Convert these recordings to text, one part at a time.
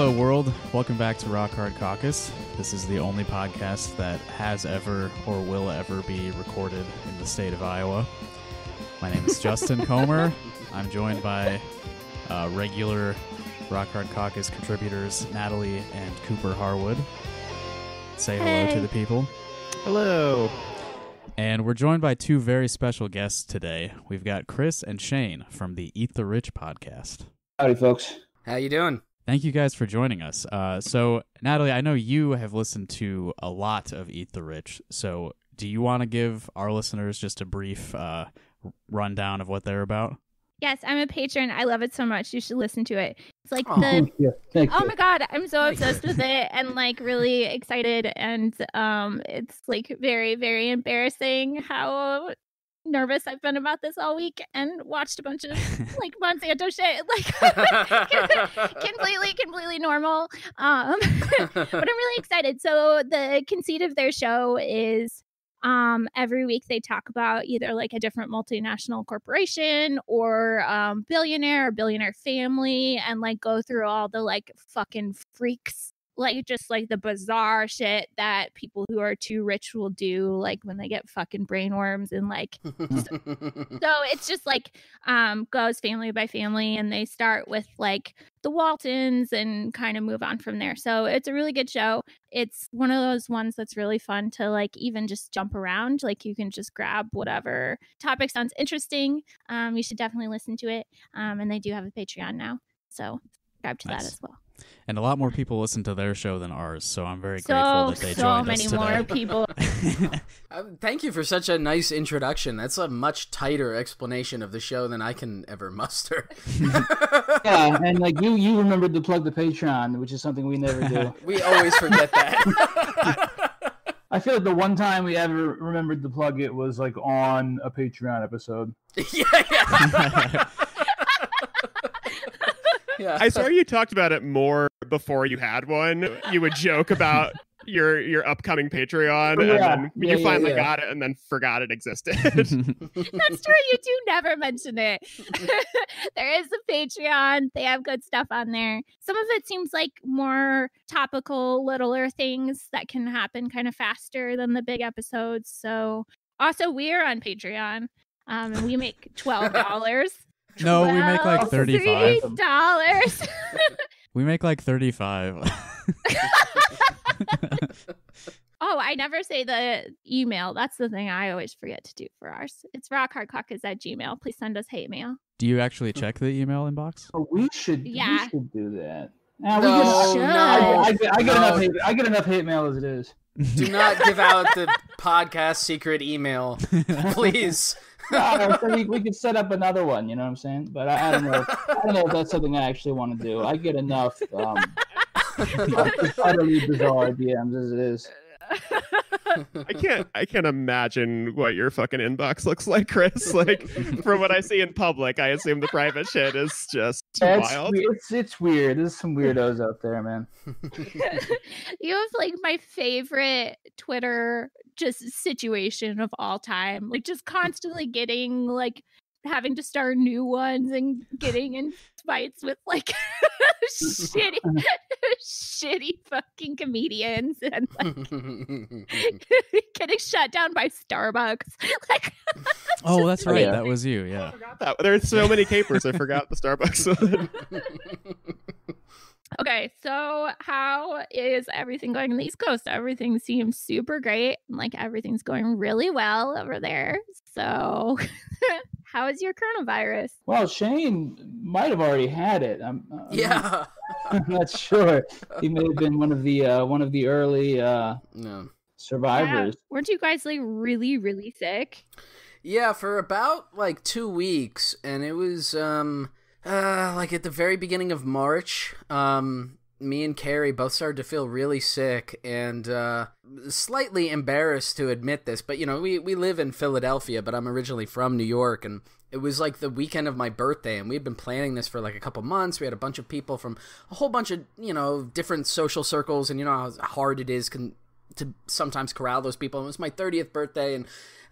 Hello, world. Welcome back to Rock Hard Caucus. This is the only podcast that has ever or will ever be recorded in the state of Iowa. My name is Justin Comer. I'm joined by uh, regular Rock Hard Caucus contributors Natalie and Cooper Harwood. Say hello to the people. Hello. And we're joined by two very special guests today. We've got Chris and Shane from the Eat the Rich podcast. Howdy, folks. How you doing? Thank you guys for joining us. Uh, so, Natalie, I know you have listened to a lot of Eat the Rich. So, do you want to give our listeners just a brief uh, rundown of what they're about? Yes, I'm a patron. I love it so much. You should listen to it. It's like Oh. the Thank you. Thank Oh you. my god, I'm so obsessed with it and like really excited and um it's like very very embarrassing how nervous I've been about this all week and watched a bunch of like Monsanto shit like completely completely normal um but I'm really excited. So the conceit of their show is um every week they talk about either like a different multinational corporation or um billionaire or billionaire family and like go through all the like fucking freaks like just like the bizarre shit that people who are too rich will do like when they get fucking brainworms and like so it's just like um goes family by family and they start with like the waltons and kind of move on from there. So it's a really good show. It's one of those ones that's really fun to like even just jump around. Like you can just grab whatever topic sounds interesting. Um you should definitely listen to it. Um and they do have a patreon now. So subscribe to Nice. that as well And a lot more people listen to their show than ours, so I'm very so grateful that they so joined many us more people Um, thank you for such a nice introduction. That's a much tighter explanation of the show than I can ever muster. Yeah, and like you, you remembered to plug the Patreon, which is something we never do. we always forget that. I feel like the one time we ever remembered to plug it was like on a Patreon episode. yeah, yeah. Yeah. I saw you talked about it more before you had one. You would joke about your your upcoming Patreon, Oh, and then Yeah, you yeah, finally yeah. got it, and then forgot it existed. That's true. You do never mention it. there is a Patreon. They have good stuff on there. Some of it seems like more topical, littler things that can happen kind of faster than the big episodes. So, also, we're on Patreon. Um, and we make twelve dollars. No, we make like 35. dollars. We make like 35. oh, I never say the email. That's the thing I always forget to do for ours. It's rockhardcaucus at gmail. Please send us hate mail. do you actually check the email inbox? Oh, we should, Yeah. we should do that. Nah, we No, get, should. I. I, get, I get No. enough hate. I get enough hate mail as it is. Do not give out the podcast secret email, please. So we, we could set up another one. You know what I'm saying? But I, I don't know. I don't know if that's something I actually want to do. I get enough um, utterly bizarre DMs as it is. I can't I can't imagine what your fucking inbox looks like, Chris. Like from what I see in public, I assume the private shit is just It's, wild. we- it's it's weird. There's some weirdos out there, man. you have like my favorite Twitter just situation of all time. Like just constantly getting like having to start new ones and getting in fights with like shitty shitty fucking comedians and like getting shut down by Starbucks. Like Oh, that's right. Yeah. That was you. Yeah. I Yeah. forgot that. There's so many capers. I forgot the Starbucks one. Okay, so how is everything going on the East Coast? Everything seems super great. Like everything's going really well over there. So, how is your coronavirus? Well, Shane might have already had it. I'm, uh, I'm yeah. not, I'm not sure. He may have been one of the uh, one of the early uh, No. survivors. Yeah. Weren't you guys like really, really sick? Yeah, for about like two weeks, and it was um uh like at the very beginning of March. Um, me and Carrie both started to feel really sick and uh, slightly embarrassed to admit this, but you know we we live in Philadelphia, but I'm originally from New York, and it was like the weekend of my birthday, and we had been planning this for like a couple months. We had a bunch of people from a whole bunch of you know different social circles, and you know how hard it is can to sometimes corral those people. It was my 30th birthday, and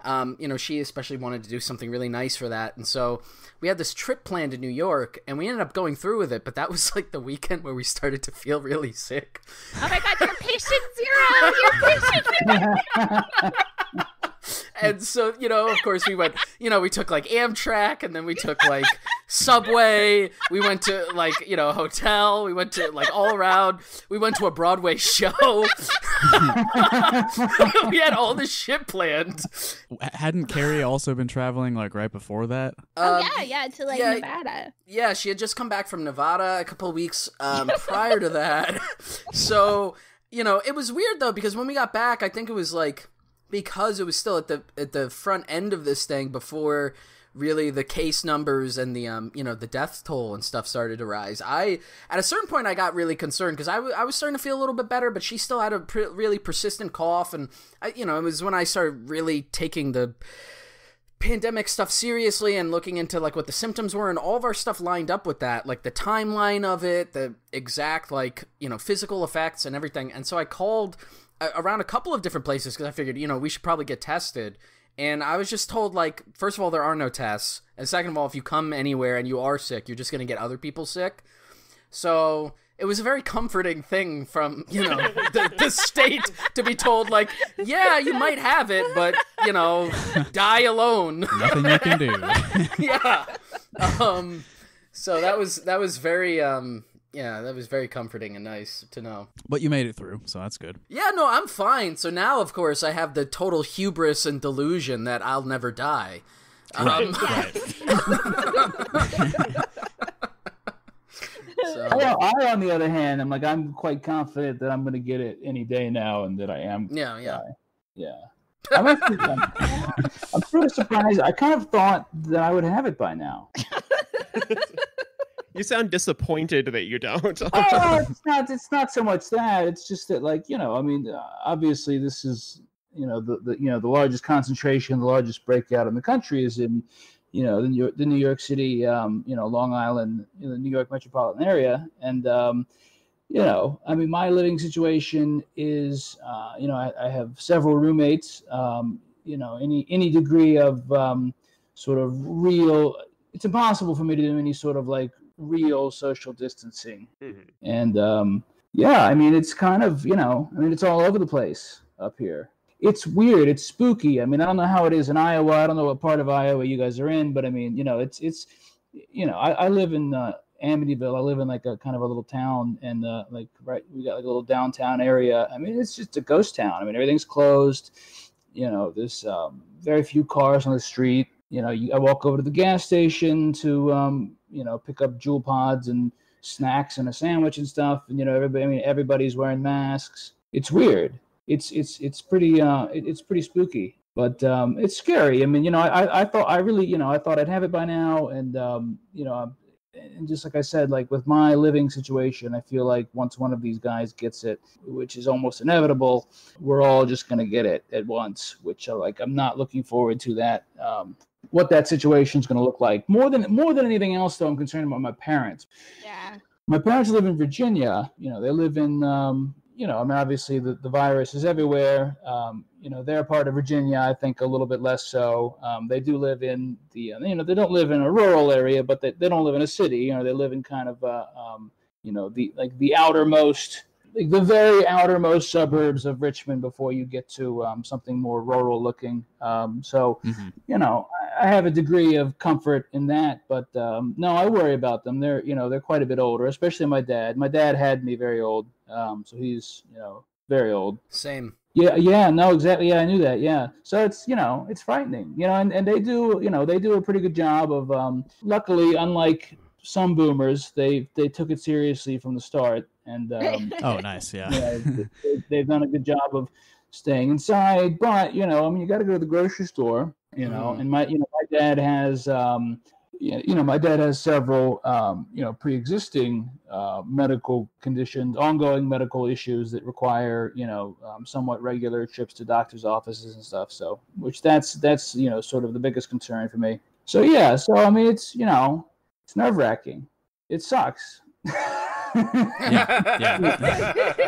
um, you know, she especially wanted to do something really nice for that. And so we had this trip planned to New York, and we ended up going through with it. But that was like the weekend where we started to feel really sick. Oh my god, you're patient zero. You're patient zero. and so you know of course we went you know we took like amtrak and then we took like subway we went to like you know a hotel we went to like all around we went to a broadway show we had all this shit planned Hadn't Carrie also been traveling like right before that? Oh Um, yeah, yeah, to like yeah, Nevada. Yeah, she had just come back from Nevada a couple weeks um, prior to that. so, you know, it was weird though because when we got back, I think it was like because it was still at the at the front end of this thing before really the case numbers and the um you know the death toll and stuff started to rise. I at a certain point I got really concerned because I, w- I was starting to feel a little bit better, but she still had a pre- really persistent cough, and I, you know it was when I started really taking the pandemic stuff seriously and looking into like what the symptoms were and all of our stuff lined up with that like the timeline of it the exact like you know physical effects and everything and so i called around a couple of different places because i figured you know we should probably get tested. And i was just told like first of all there are no tests. And second of all if you come anywhere and you are sick you're just going to get other people sick. So it was a very comforting thing from you know the, the state to be told like yeah you might have it but you know die alone. Nothing you can do. yeah. Um so that was that was very um yeah that was very comforting and nice to know but you made it through, so that's good. yeah no i'm fine so now of course i have the total hubris and delusion that i'll never die um, so, I, I, on the other hand, I'm like, I'm quite confident that I'm going to get it any day now, and that I am. yeah yeah Yeah. I'm, actually, I'm, I'm sort of surprised. I kind of thought that I would have it by now. You sound disappointed that you don't. oh, it's not. It's not so much that. It's just that, like, you know, I mean, uh, obviously, this is, you know, the, the you know the largest concentration, the largest breakout in the country is in, you know, the New York, the New York City, um, you know, Long Island, you know, the New York metropolitan area, and um, you know, I mean, my living situation is, uh, you know, I, I have several roommates. Um, you know, any any degree of um, sort of real, it's impossible for me to do any sort of like real social distancing. Mhm. And um, yeah, I mean, it's kind of, you know, I mean, it's all over the place up here. It's weird. It's spooky. I mean, I don't know how it is in Iowa. I don't know what part of Iowa you guys are in, but I mean, you know, it's it's, you know, I, I live in uh, Amityville. I live in like a kind of a little town, and uh, like right, we got like a little downtown area. I mean, it's just a ghost town. I mean, everything's closed. You know, there's um, very few cars on the street. You know, you, I walk over to the gas station to, um, you know, pick up Juul pods and snacks and a sandwich and stuff. And you know, everybody, I mean, everybody's wearing masks. It's weird. It's it's it's pretty uh, it, it's pretty spooky. But um, it's scary. I mean, you know, I, I thought I really, you know, I thought I'd have it by now, and um, you know, I'm- and just like I said, like with my living situation, I feel like once one of these guys gets it, which is almost inevitable, we're all just gonna get it at once. Which uh, like I'm not looking forward to that. Um, what that situation is going to look like more than more than anything else, though, I'm concerned about my parents. Yeah. My parents live in Virginia. You know, they live in. Um, you know, I mean, obviously the, the virus is everywhere. Um, you know, they're part of Virginia. I think a little bit less so. Um, they do live in the. You know, they don't live in a rural area, but they, they don't live in a city. You know, they live in kind of. Uh, um, you know, the like the outermost like the very outermost suburbs of Richmond before you get to um, something more rural looking. Um, so, Mhm. you know, I, I have a degree of comfort in that, but um, no, I worry about them. They're, you know, they're quite a bit older, especially my dad. My dad had me very old, um, so he's, you know, very old. same Yeah, yeah, no, exactly. Yeah, I knew that. Yeah, so it's you know it's frightening. You know, and, and they do you know they do a pretty good job of. Um, luckily, unlike some boomers, they they took it seriously from the start, and um, Oh, nice. Yeah. yeah, they, they've done a good job of staying inside. But you know, I mean, you got to go to the grocery store. You know, Mhm. and my you know my dad has um, you know my dad has several um, you know pre-existing uh, medical conditions, ongoing medical issues that require you know um, somewhat regular trips to doctors' offices and stuff. So, which that's that's you know sort of the biggest concern for me. So yeah, so I mean, it's you know it's nerve wracking. It sucks. yeah.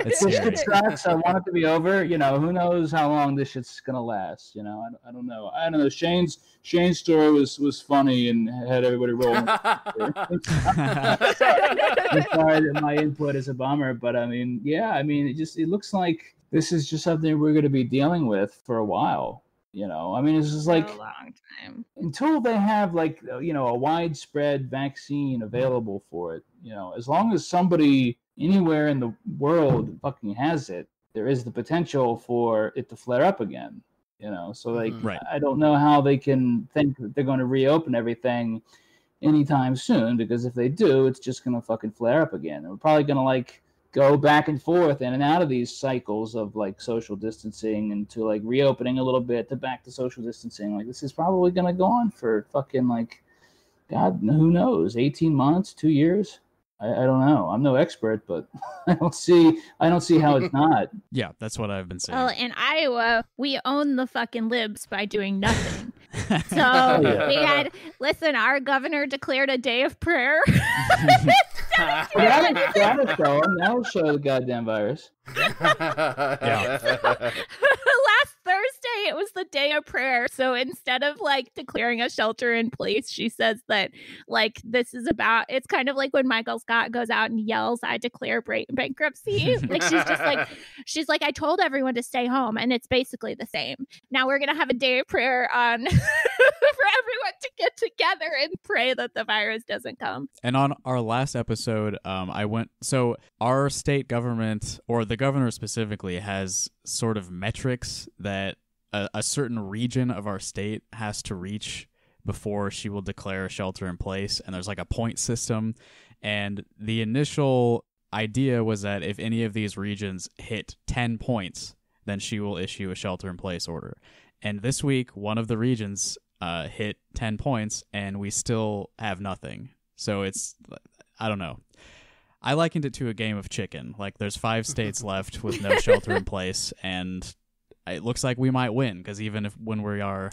It's this scary. shit sucks. I want it to be over. You know, who knows how long this shit's gonna last? You know, I, don't- I don't know. I don't know. Shane's Shane's story was was funny and had everybody rolling. I'm sorry that my input is a bummer, but I mean, yeah, I mean, it just it looks like this is just something we're going to be dealing with for a while. You know, I mean, it's just like a long time. until they have like uh, you know a widespread vaccine available for it. You know, as long as somebody anywhere in the world fucking has it, there is the potential for it to flare up again. You know, so like Mhm. Right. I don't know how they can think that they're going to reopen everything anytime soon because if they do, it's just going to fucking flare up again. And we're probably going to like go back and forth in and out of these cycles of like social distancing and to like reopening a little bit to back to social distancing. Like this is probably going to go on for fucking like God, who knows, 18 months, two years. I, I don't know. I'm no expert, but I don't see I don't see how it's not. Yeah, that's what I've been saying. Well, in Iowa, we own the fucking libs by doing nothing. Oh, so Yeah. we had listen. Our governor declared a day of prayer. That'll, that'll show 'em. That'll show the goddamn virus. Last Thursday, it was the day of prayer. So instead of like declaring a shelter in place, she says that like this is about. It's kind of like when Michael Scott goes out and yells, "I declare bankruptcy." like she's just like she's like, I told everyone to stay home, and it's basically the same. Now we're gonna have a day of prayer on for everyone to get together and pray that the virus doesn't come. And on our last episode, um, I went. So our state government, or the governor specifically, has sort of metrics that a, a certain region of our state has to reach before she will declare a shelter in place. And there's like a point system. And the initial idea was that if any of these regions hit 10 points, then she will issue a shelter in place order. And this week, one of the regions uh, hit 10 points, and we still have nothing. So it's, I don't know. I likened it to a game of chicken. Like there's five states left with no shelter in place, and it looks like we might win because even if when we are,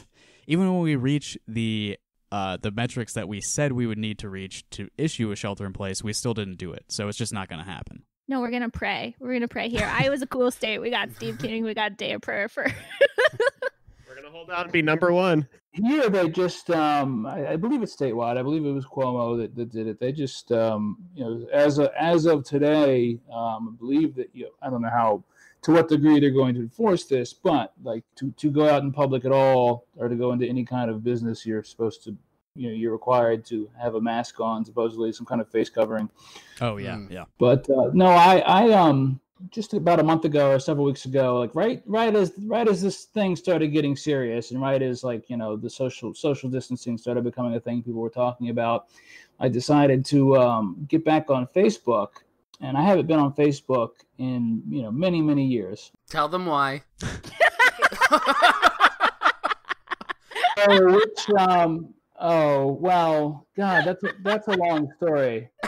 even when we reach the uh, the metrics that we said we would need to reach to issue a shelter in place, we still didn't do it. So it's just not going to happen. No, we're gonna pray. We're gonna pray here. Iowa's a cool state. We got Steve King. We got a day of prayer for. We're gonna hold out and be number one. Here they just, um, I, I believe it's statewide. I believe it was Cuomo that, that did it. They just, um, you know, as of, as of today, um, I believe that you. Know, I don't know how, to what degree they're going to enforce this, but like to to go out in public at all or to go into any kind of business, you're supposed to, you know, you're required to have a mask on, supposedly some kind of face covering. Oh yeah, Mm. yeah. But uh, no, I, I um just about a month ago or several weeks ago, like right right as right as this thing started getting serious, and right as like you know the social social distancing started becoming a thing people were talking about, I decided to um, get back on Facebook, and I haven't been on Facebook in you know many many years. Tell them why. Oh, which um oh well, God, that's a, that's a long story.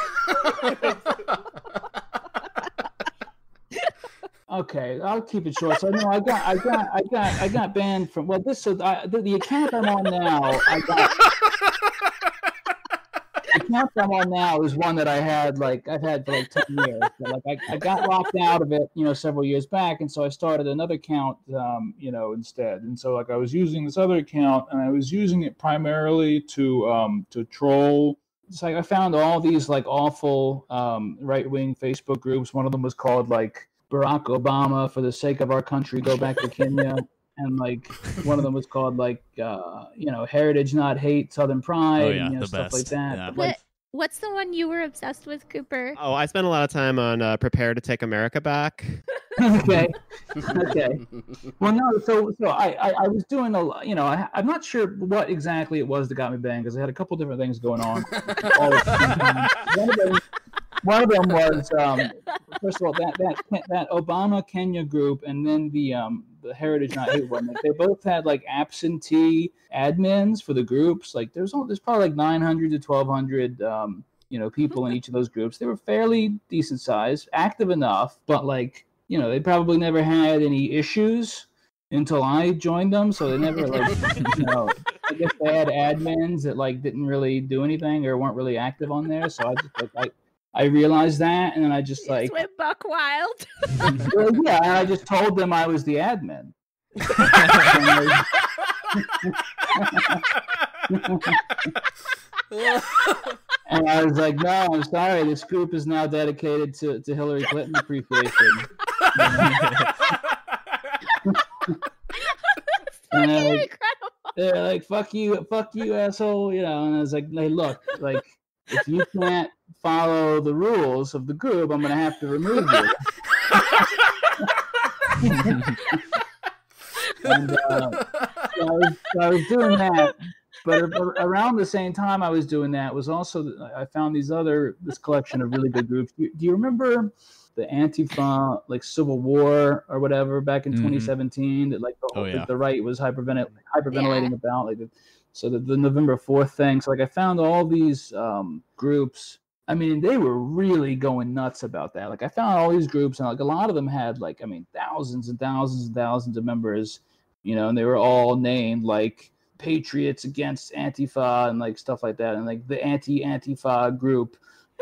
Okay, I'll keep it short. So no, I got, I got, I got, I got banned from. Well, this so I, the, the account I'm on now. I got I'm on now is one that I had like I've had for like ten years. Like I, I got locked out of it, you know, several years back, and so I started another account, um, you know, instead. And so like I was using this other account, and I was using it primarily to um to troll it's like I found all these like awful um, right wing Facebook groups. One of them was called like Barack Obama for the sake of our country, go back to Kenya. And like one of them was called like uh, you know Heritage Not Hate Southern Pride, Oh, yeah, and, you know, the stuff like that. Yeah. But, like, What's the one you were obsessed with, Cooper? Oh, I spent a lot of time on uh, "Prepare to Take America Back." okay, okay. Well, no. So, so I, I, I was doing a, lot- you know, I, I'm not sure what exactly it was that got me banned because I had a couple different things going on. all at the same time. one of them, one of them was, um, first of all, that that that Obama Kenya group, and then the um the Heritage Not Hate one. Like, they both had like absentee admins for the groups. Like, there's all, there's probably like 900 to 1200 um you know people in each of those groups. They were fairly decent sized, active enough, but like you know, they probably never had any issues until I joined them. So they never like, you know, I guess they had admins that like didn't really do anything or weren't really active on there. So I just like, I, I realized that, and then I just You like, went buck wild. well, yeah, and I just told them I was the admin. And I was like, no, I'm sorry. This group is now dedicated to, to Hillary Clinton appreciation. And like, Incredible. they're like, fuck you, fuck you, asshole. You know, and I was like, hey, look, like, if you can't follow the rules of the group, I'm going to have to remove you. and uh, so I, was, so I was doing that. But around the same time I was doing that was also I found these other this collection of really good groups. Do you, do you remember the Antifa like Civil War or whatever back in Mhm. 2017 that like the, Oh, like, yeah. the right was hyperventil- hyperventilating about like the, so the, the November 4th thing. So like I found all these um, groups. I mean, they were really going nuts about that. Like I found all these groups and like a lot of them had like I mean thousands and thousands and thousands of members, you know, and they were all named like patriots against Antifa and like stuff like that, and like the anti-Antifa group,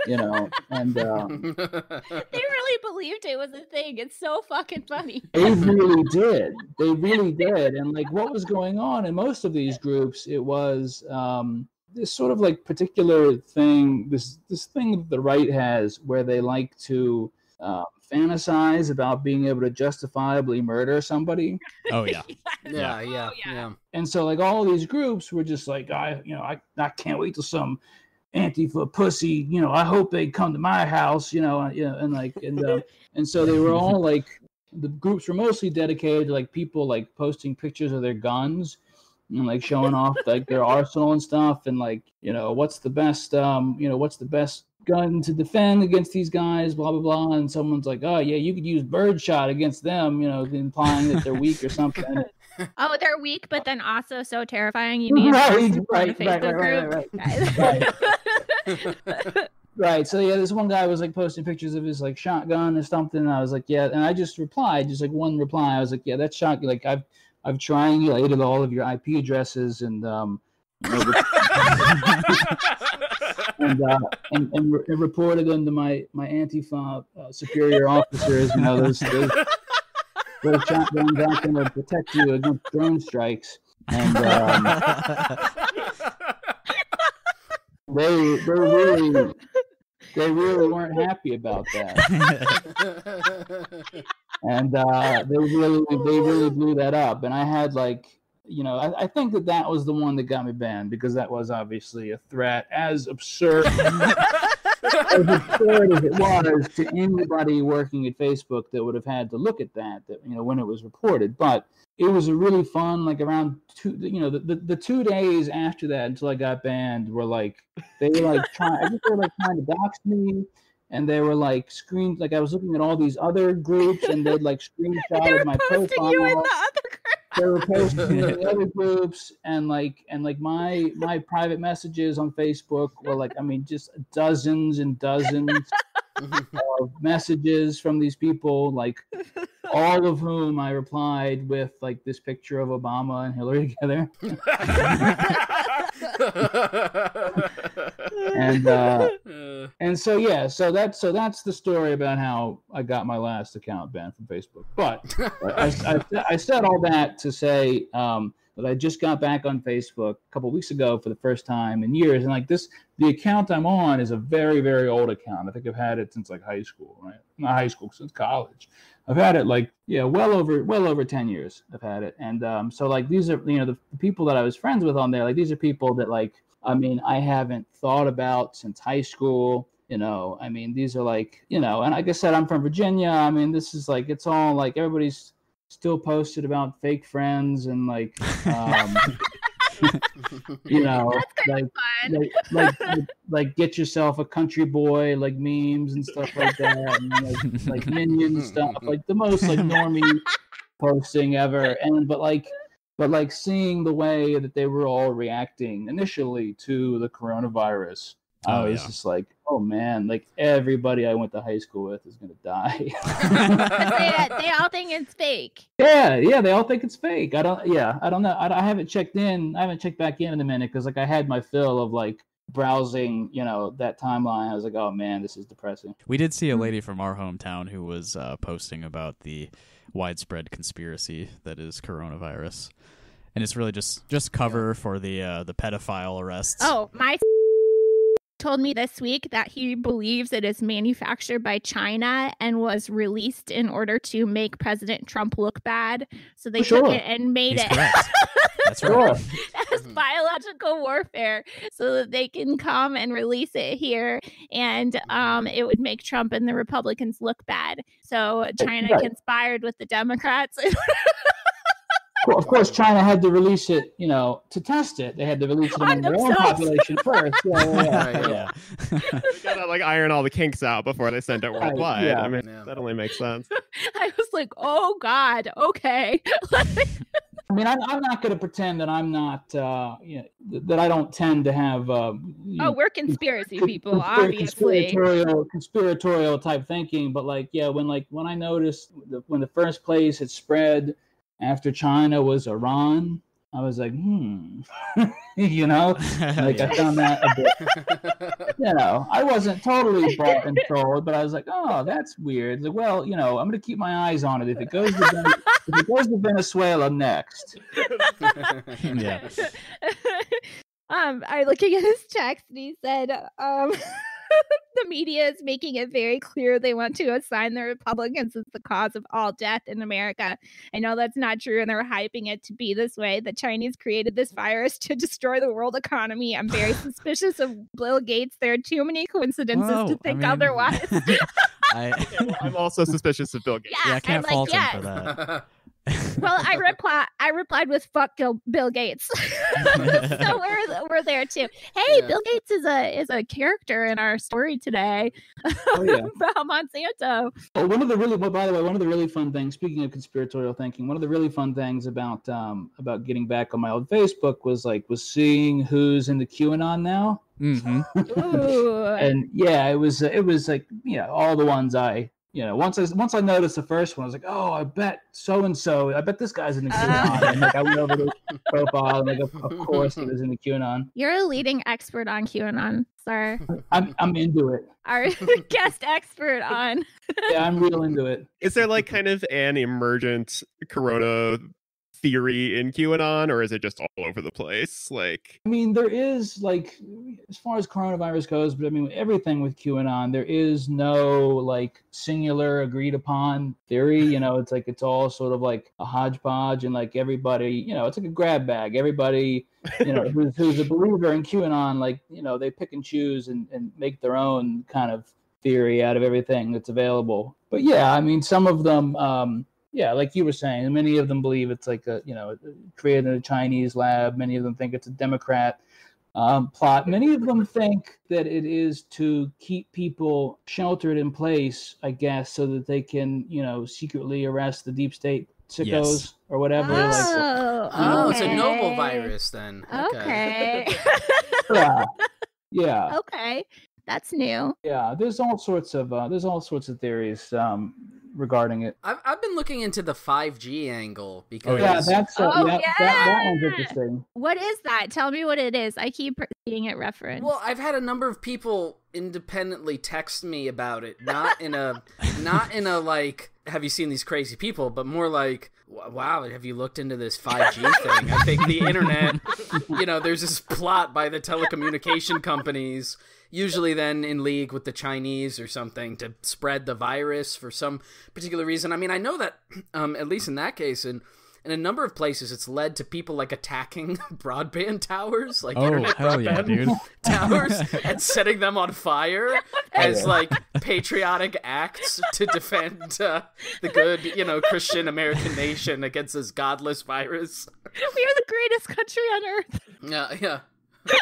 you know, and um, They really believed it was a thing. It's so fucking funny. they really did. They really did. And like what was going on in most of these groups, it was um, this sort of like particular thing, this this thing that the right has where they like to uh, fantasize about being able to justifiably murder somebody. Oh yeah. yeah, yeah, Oh, yeah. yeah. and so like all of these groups were just like i you know i, I can't wait till some antifa pussy you know i hope they come to my house you know uh, you know and like and uh, and so they were all like the groups were mostly dedicated to like people like posting pictures of their guns and like showing off like their arsenal and stuff and like you know what's the best um you know what's the best gun to defend against these guys blah blah blah and someone's like oh yeah you could use birdshot against them you know implying that they're weak or something Oh, they're weak, but then also so terrifying. You need Right, to right, a right, Facebook right, right, group. Right. So yeah, this one guy was like posting pictures of his like shotgun or something. And I was like, yeah. And I just replied, just like one reply. I was like, yeah, that's shot. Like I've I've triangulated all of your IP addresses and um you know, and, uh, and, and, re- reported them to my my Antifa uh, superior officers. You know, those those, those shotguns aren't going to protect you against drone strikes. And um, they they really they really weren't happy about that. And uh, they really they really blew that up. And i had like you know I, I think that that was the one that got me banned because that was obviously a threat as absurd as absurd as it was to anybody working at facebook that would have had to look at that that you know when it was reported but it was a really fun like around two you know the, the, the two days after that until i got banned were like they were like trying i think they were like trying to dox me and they were like screen like i was looking at all these other groups and they'd like they screenshot were of my posting profile you in the other group. They were posting in other groups and like and like my my private messages on facebook were like i mean just dozens and dozens of messages from these people like all of whom i replied with like this picture of obama and hillary together and uh Uh, and so yeah so that's so that's the story about how i got my last account banned from facebook but I, I, I said all that to say um, that I just got back on Facebook a couple weeks ago for the first time in years, and like this, the account I'm on is a very, very old account. I think I've had it since like high school, right? Not high school, since college. I've had it like yeah, well over well over ten years. I've had it, and um, so like these are you know the, the people that I was friends with on there. Like these are people that like I mean I haven't thought about since high school you know i mean these are like you know and like i said i'm from virginia. I mean this is like it's all like everybody's still posted about fake friends and like um you know like like, like, like, like get yourself a country boy like memes and stuff like that. And like, like minion stuff like the most like normie posting ever. And but like but like seeing the way that they were all reacting initially to the coronavirus i Oh, was yeah. just like oh man like everybody i went to high school with is gonna die they, they all think it's fake. yeah yeah they all think it's fake i don't yeah i don't know i, I haven't checked in i haven't checked back in in a minute because like i had my fill of like browsing, you know, that timeline. I was like, oh man, this is depressing. We did see a lady from our hometown who was uh, posting about the widespread conspiracy that is coronavirus, and it's really just just cover for the uh, the pedophile arrests. Oh, my told me this week that he believes it is manufactured by China and was released in order to make President Trump look bad. So they Sure. took it and made He's it correct. That's right. Sure. as Mhm. biological warfare so that they can come and release it here and um it would make Trump and the Republicans look bad. So China Right. conspired with the Democrats. Well, of course, China had to release it, you know, to test it. They had to release it On among their own population first. Yeah, yeah, yeah. Right. yeah. They gotta like iron all the kinks out before they send it Right, worldwide. yeah. I mean, Yeah. that only makes sense. I was like, "Oh god, okay." I mean, I'm, I'm not going to pretend that I'm not, uh, you know, that I don't tend to have. Uh, oh, know, we're conspiracy cons- people, conspira- obviously. Conspiratorial, conspiratorial type thinking, but like, yeah, when like when I noticed the, when the first place had spread after China was Iran, I was like, hmm, you know, like I found that a bit. You know, I wasn't totally bought and sold, but I was like, oh, that's weird. Like, well, you know, I'm going to keep my eyes on it. If it goes to Ven- if it goes to Venezuela next, yeah. um, I looking at his text and he said, um, the media is making it very clear they want to assign the Republicans as the cause of all death in America. I know that's not true, and they're hyping it to be this way. The Chinese created this virus to destroy the world economy. I'm very suspicious of Bill Gates. There are too many coincidences Well, to I think mean, otherwise. I, I'm also suspicious of Bill Gates. yeah, yeah, I can't I'm fault like, him yeah. for that. Well, I reply. I replied with "fuck Gil- Bill Gates," so we're we're there too. Hey, Yeah. Bill Gates is a is a character in our story today oh yeah. about Monsanto. Oh, one of the really, well, by the way, one of the really fun things. Speaking of conspiratorial thinking, one of the really fun things about um, about getting back on my old Facebook was like was seeing who's in the QAnon now, hmm Ooh. and yeah, it was it was like you know all the ones I you know once I once I noticed the first one, I was like, oh, I bet so and so, I bet this guy's in the uh. QAnon, and like I went over the profile, and like of, of course he was in the QAnon. You're a leading expert on QAnon, sir. I'm I'm into it. Our guest expert on. Yeah, I'm real into it. Is there like kind of an emergent corona theory in QAnon, or is it just all over the place? Like, I mean, there is like, as far as coronavirus goes, but I mean, everything with QAnon, there is no like singular agreed upon theory. You know, it's like it's all sort of like a hodgepodge, and like everybody, you know, it's like a grab bag. Everybody, you know, who's, who's a believer in QAnon, like, you know, they pick and choose and, and make their own kind of theory out of everything that's available. But yeah, I mean, some of them, um, yeah, like you were saying, many of them believe it's like a, you know, created in a Chinese lab. Many of them think it's a Democrat um, plot. Many of them think that it is to keep people sheltered in place, I guess, so that they can, you know, secretly arrest the deep state sickos Yes. or whatever. Like, Oh, Oh, it's a okay. noble virus then. Okay. yeah, yeah, okay. That's new. yeah. There's all sorts of uh, there's all sorts of theories um, regarding it. I've, I've been looking into the 5G angle because Yeah, that's uh, Oh, yeah, That, that one's interesting. What is that? Tell me what it is. I keep seeing it referenced. Well, I've had a number of people independently text me about it, not in a, not in a like, have you seen these crazy people, but more like, wow, have you looked into this 5G thing? I think the internet, you know, there's this plot by the telecommunication companies, usually then in league with the Chinese or something, to spread the virus for some particular reason. I mean, I know that, um, at least in that case, and in a number of places, it's led to people like attacking broadband towers, like Oh internet hell yeah, broadband dude! towers and setting them on fire as like patriotic acts to defend uh, the good, you know, Christian American nation against this godless virus. we are the greatest country on earth. Yeah, yeah.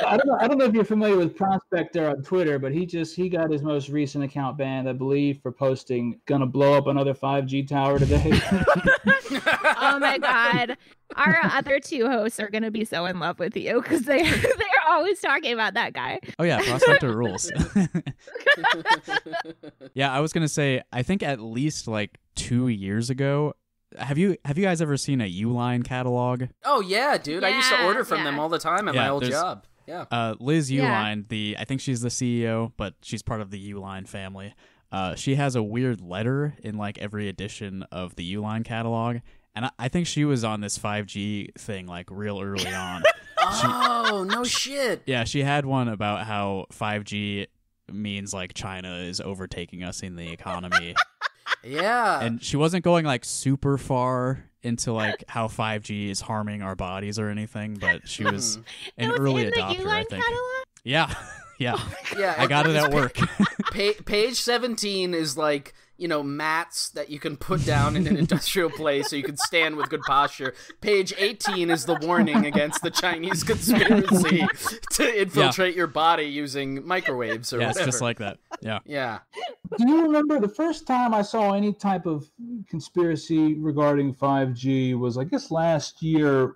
I don't know. I don't know if you're familiar with Prospector on Twitter, but he just he got his most recent account banned, I believe, for posting "gonna blow up another 5G tower today." oh my god. Our other two hosts are gonna be so in love with you because they they're always talking about that guy. Oh yeah, prospector rules. yeah, I was gonna say. I think at least like two years ago. Have you have you guys ever seen a Uline catalog? Oh yeah, dude. I used to order from them all the time at Yeah, my old job. Yeah. Uh, Liz Yeah. Uihlein, the I think she's the CEO, but she's part of the Uline family. Uh, she has a weird letter in like every edition of the Uline catalog, and I, I think she was on this 5G thing like real early on. Oh no shit. yeah, she had one about how 5G means like China is overtaking us in the economy, Yeah. and she wasn't going like super far into like how 5G is harming our bodies or anything, but she hmm. was an was early in the adopter, I think. catalog. Yeah, yeah. Oh yeah. I got it at work. Pa- page 17 is like, you know, mats that you can put down in an industrial place so you can stand with good posture. Page 18 is the warning against the Chinese conspiracy to infiltrate your body using microwaves or yeah, it's whatever. just like that. Yeah. yeah. Do you remember the first time I saw any type of conspiracy regarding 5G was, I guess, last year.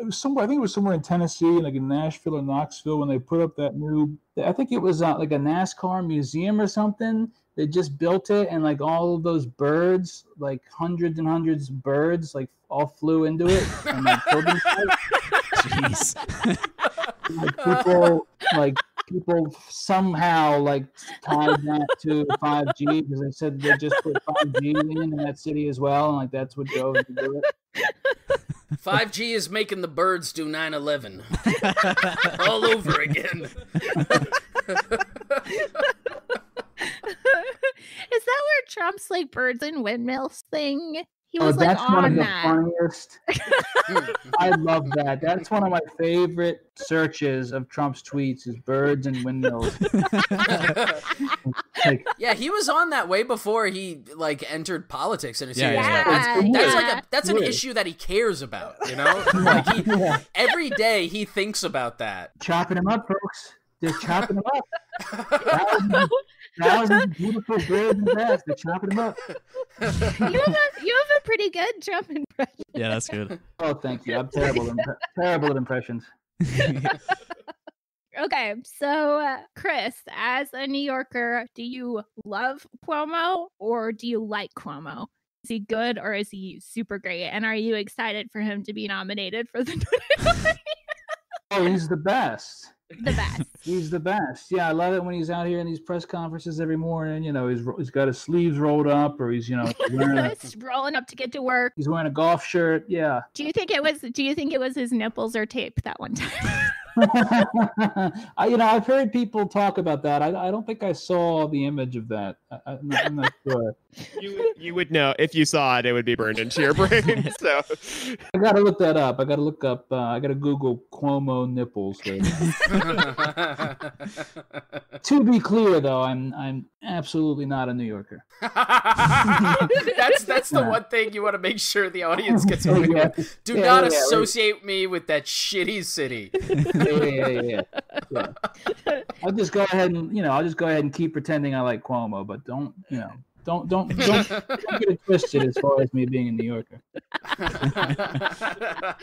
It was somewhere. I think it was somewhere in Tennessee, like in Nashville or Knoxville, when they put up that new. I think it was uh, like a NASCAR museum or something. They just built it, and like all of those birds, like hundreds and hundreds of birds, like all flew into it. And, like, building sites. Jeez. like people like people somehow like tied that to 5G because they said they just put 5G in in that city as well, and like that's what drove to do it. 5G is making the birds do 9 11 all over again. Is that where Trump's like birds and windmills thing? He Oh, was like that's one of on the that. funniest. Hmm. I love that. That's one of my favorite searches of Trump's tweets is birds and windmills. Like, yeah, he was on that way before he like entered politics in a Yeah, serious yeah, way. yeah. That's, that's like a that's an issue that he cares about, you know? Like he yeah, every day he thinks about that. chopping him up, folks. They're chopping them up. Thousands, thousands of beautiful birds and bats. They're chopping them up. You have a you have a pretty good Trump impression. yeah, that's good. Oh, thank you. I'm terrible. At impre- terrible at impressions. Okay, so uh, Chris, as a New Yorker, do you love Cuomo or do you like Cuomo? Is he good or is he super great? And are you excited for him to be nominated for the Oh, he's the best. The best? He's the best. Yeah, I love it when he's out here in these press conferences every morning. You know, he's he's got his sleeves rolled up, or he's you know wearing a, rolling up to get to work. he's wearing a golf shirt. Yeah. Do you think it was? Do you think it was his nipples or tape that one time? I, you know, I've heard people talk about that. I, I don't think I saw the image of that. I, I'm, not, I'm not sure. You you would know if you saw it, it would be burned into your brain. So I got to look that up. I got to look up. Uh, I got to Google Cuomo nipples. to be clear, though, I'm I'm absolutely not a New Yorker. that's that's the one thing you want to make sure the audience gets over Yeah. with. Do Yeah, not yeah, yeah. associate me with that shitty city. Yeah, yeah, yeah, yeah, yeah. I'll just go ahead and you know I'll just go ahead and keep pretending I like Cuomo, but don't you know don't don't don't, don't get it twisted as far as me being a New Yorker.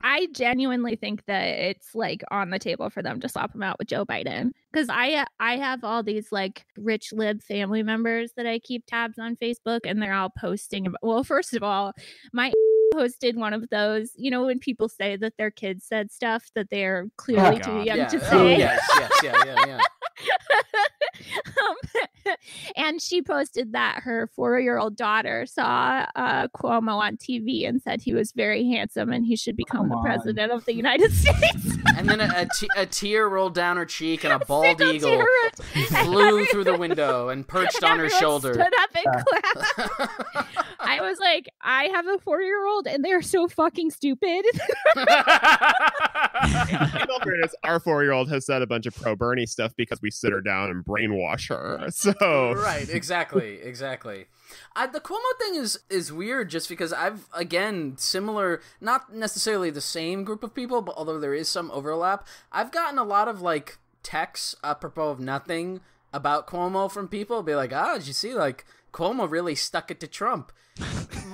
I genuinely think that it's like on the table for them to swap him out with Joe Biden because I I have all these like rich lib family members that I keep tabs on Facebook and they're all posting about. Well, first of all, my posted one of those. You know when people say that their kids said stuff that they're oh, clearly too young yeah. to oh, say. Oh, yes, yes, yeah, yeah, yeah. um, and she posted that her four-year-old daughter saw uh, Cuomo on TV and said he was very handsome and he should become Come the on. president of the United States. And then a, a, te- a tear rolled down her cheek, and a bald Single eagle tear. flew through the window and perched on her shoulder. Stood up and clapped. I was like, I have a four-year-old and they're so fucking stupid. In fairness, our four year old has said a bunch of pro Bernie stuff because we sit her down and brainwash her. So right, exactly, exactly. I, the Cuomo thing is is weird just because I've again similar, not necessarily the same group of people, but although there is some overlap, I've gotten a lot of like texts apropos of nothing about Cuomo from people. Be like, ah, did you see like Cuomo really stuck it to Trump?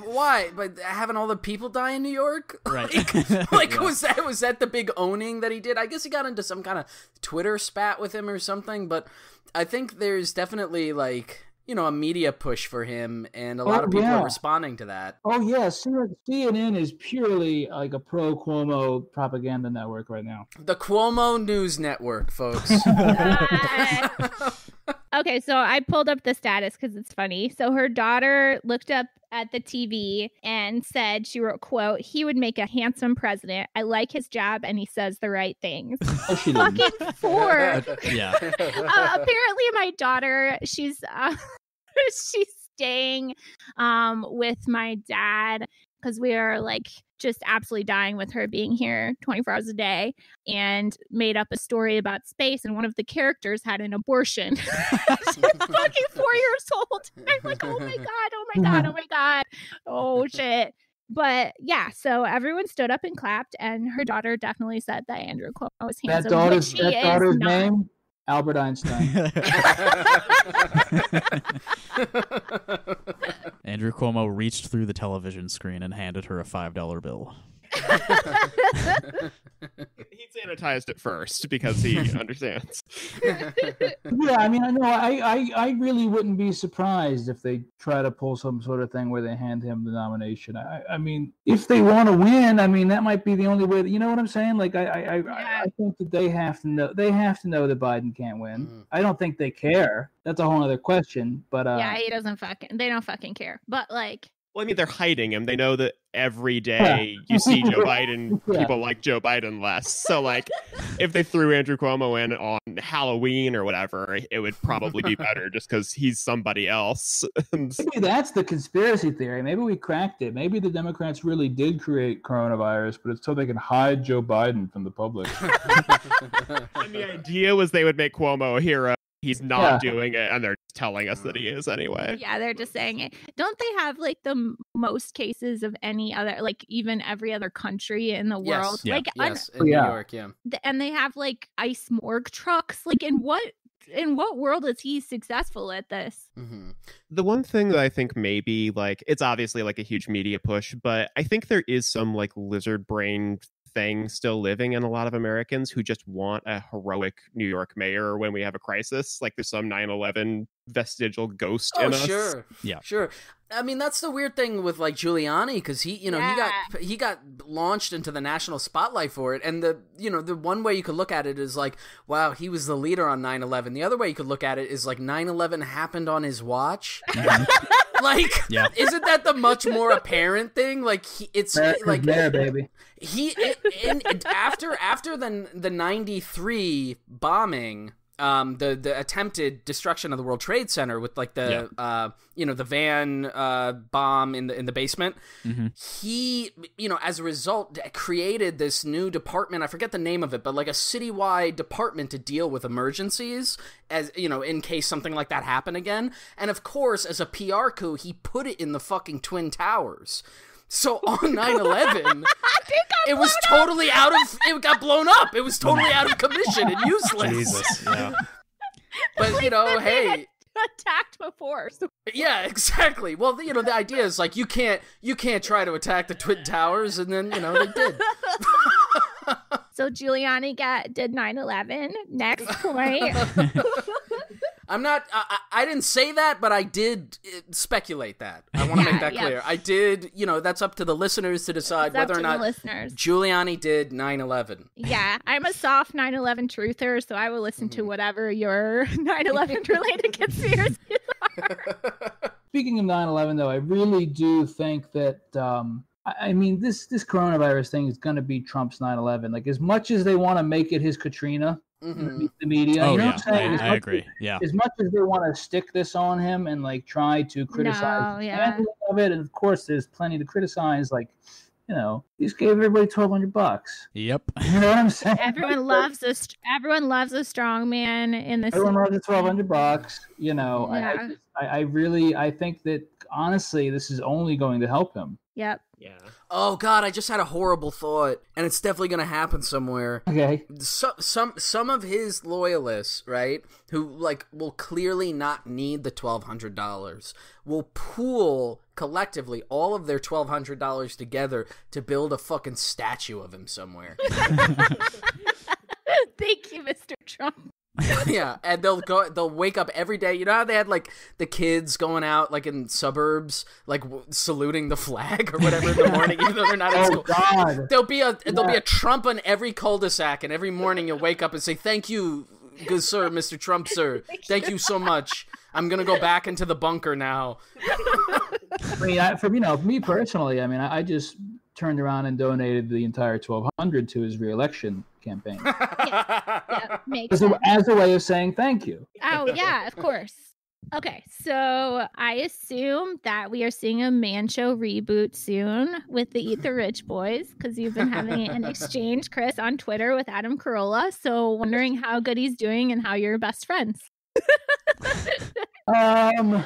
Why? But having all the people die in New York, Right. Like, like Yeah. was that was that the big owning that he did? I guess he got into some kind of Twitter spat with him or something. But I think there's definitely like you know a media push for him, and a lot Oh, of people yeah. are responding to that. Oh yeah, CNN is purely like a pro Cuomo propaganda network right now. The Cuomo News Network, folks. Okay, so I pulled up the status because it's funny. So her daughter looked up at the TV and said she wrote, "quote He would make a handsome president. I like his job, and he says the right things." Oh, she didn't. Fucking four. yeah. uh, apparently my daughter she's uh, she's staying um with my dad because we are like just absolutely dying with her being here 24 hours a day and made up a story about space and one of the characters had an abortion she's fucking four years old i'm like oh my god oh my god oh my god oh shit but yeah, so everyone stood up and clapped, and her daughter definitely said that Andrew Cuomo was That handsome. daughter's which he that is daughter's not. name Albert Einstein. Andrew Cuomo reached through the television screen and handed her a $5 bill. He sanitized it first because he understands. yeah, I mean, I know, I, I, I really wouldn't be surprised if they try to pull some sort of thing where they hand him the nomination. I, I mean, if they want to win, I mean, that might be the only way. That, you know what I'm saying? Like, I, I, I, I I think that they have to know. They have to know that Biden can't win. Mhm. I don't think they care. That's a whole other question. But uh, yeah, he doesn't fucking. They don't fucking care. But like, Well, I mean, they're hiding him. They know that every day you see Joe Biden, Yeah. people like Joe Biden less. So, like, if they threw Andrew Cuomo in on Halloween or whatever, it would probably be better just because he's somebody else. Maybe that's the conspiracy theory. Maybe we cracked it. Maybe the Democrats really did create coronavirus, but it's so they can hide Joe Biden from the public. and the idea was they would make Cuomo a hero. He's not Yeah. doing it, and they're telling us that he is anyway. yeah, they're just saying it. Don't they have like the m- most cases of any other, like even every other country in the Yes. world? Yeah. Like, un- yes, in Yeah. New York, yeah. and they have like ice morgue trucks. Like, in what in what world is he successful at this? hmm The one thing that I think maybe like it's obviously like a huge media push, but I think there is some like lizard brain thing still living in a lot of Americans who just want a heroic New York mayor when we have a crisis. Like there's some 9/11 vestigial ghost Oh, in us. sure. Yeah. Sure. I mean, that's the weird thing with like Giuliani because he, you know, he got he got launched into the national spotlight for it, and the you know the one way you could look at it is like, wow, he was the leader on 9/11. The other way you could look at it is like 9/11 happened on his watch. Mm-hmm. like, Yeah. isn't that the much more apparent thing? Like, he, it's America's like mayor, baby. he in, in, after after the the 93 bombing um the the attempted destruction of the World Trade Center with like the uh you know the van uh bomb in the in the basement. Mhm. he you know as a result created this new department. I forget the name of it but like a citywide department to deal with emergencies as you know in case something like that happened again. And of course as a PR coup he put it in the fucking twin towers so on 9/11 it was totally out of it got blown up it was totally out of commission and useless Jesus. Yeah. but you know hey Attacked before. So yeah exactly well you know the idea is like you can't you can't try to attack the twin towers and then you know they did So Giuliani got did 9/11. Next point. I'm not I, I I didn't say that but i did uh, speculate that i want to Yeah, make that yeah. clear i did you know that's up to the listeners to decide It's up whether to or the not listeners. giuliani did 9-11 Yeah, I'm a soft 9/11 truther, so I will listen Mm-hmm. to whatever your 9/11 related conspiracy. Speaking of 9/11, though, I really do think that um, I, I mean this this coronavirus thing is going to be Trump's 9/11. Like as much as they want to make it his Katrina, Mhm. the media. Oh, you know yeah. what I'm saying? As I, I much agree. Yeah. As, as much as they want to stick this on him and like try to criticize No, yeah. handling of it, and of course there's plenty to criticize. Like, you know, these gave everybody 1,200 bucks. Yep. You know what I'm saying? Everyone loves a st- everyone loves a strong man in this. Everyone loves the 1,200 bucks. You know, I- I, I, I really, I think that honestly, this is only going to help him. Yep. Yeah. oh god i just had a horrible thought and it's definitely gonna happen somewhere Okay. so, some some of his loyalists, right, who like will clearly not need the twelve hundred dollars, will pool collectively all of their twelve hundred dollars together to build a fucking statue of him somewhere. Thank you, Mr. Trump. yeah, and they'll go. They'll wake up every day. You know how they had like the kids going out like in suburbs, like w- saluting the flag or whatever in the morning, even though they're not in Oh school. God! There'll be a there'll be a Trump on every cul-de-sac, and every morning you'll wake up and say, "Thank you, good sir, Mr. Trump, sir. Thank you so much. I'm gonna go back into the bunker now." I mean, I, for you know, me personally, I mean, I, I just turned around and donated the entire twelve hundred to his reelection campaign Yeah, makes as a, as a way of saying thank you. Oh yeah, of course. Okay, so I assume that we are seeing a man show reboot soon with the Eat the Rich boys because you've been having an exchange, Chris, on Twitter with Adam Carolla. So wondering how good he's doing and how you're best friends. Um,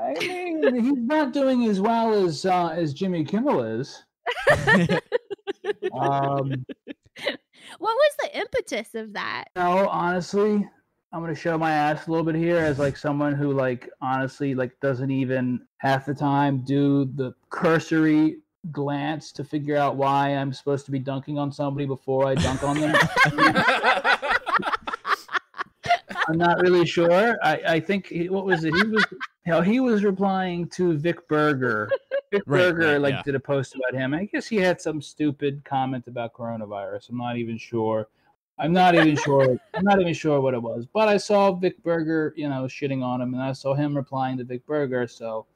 I mean, he's not doing as well as uh, as Jimmy Kimmel is. Um, What was the impetus of that? no, honestly, I'm gonna show my ass a little bit here as like someone who like honestly like doesn't even half the time do the cursory glance to figure out why I'm supposed to be dunking on somebody before I dunk on them. I'm not really sure. I, I think he, what was it? He was you know, he was replying to Vic Berger. Vic Right, Berger right, like yeah. did a post about him. I guess he had some stupid comment about coronavirus. I'm not even sure. I'm not even sure. I'm not even sure what it was. But I saw Vic Berger, you know, shitting on him, and I saw him replying to Vic Berger. So,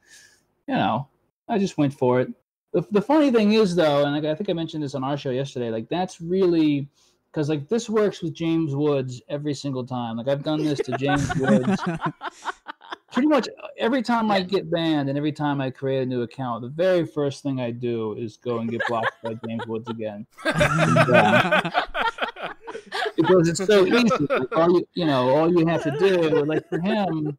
you know, I just went for it. The, the funny thing is, though, and I think I mentioned this on our show yesterday, like that's really because like this works with James Woods every single time. Like I've done this to James Woods pretty much every time I get banned and every time I create a new account, the very first thing I do is go and get blocked by James Woods again because it's so easy. All you, you know, all you have to do, like for him,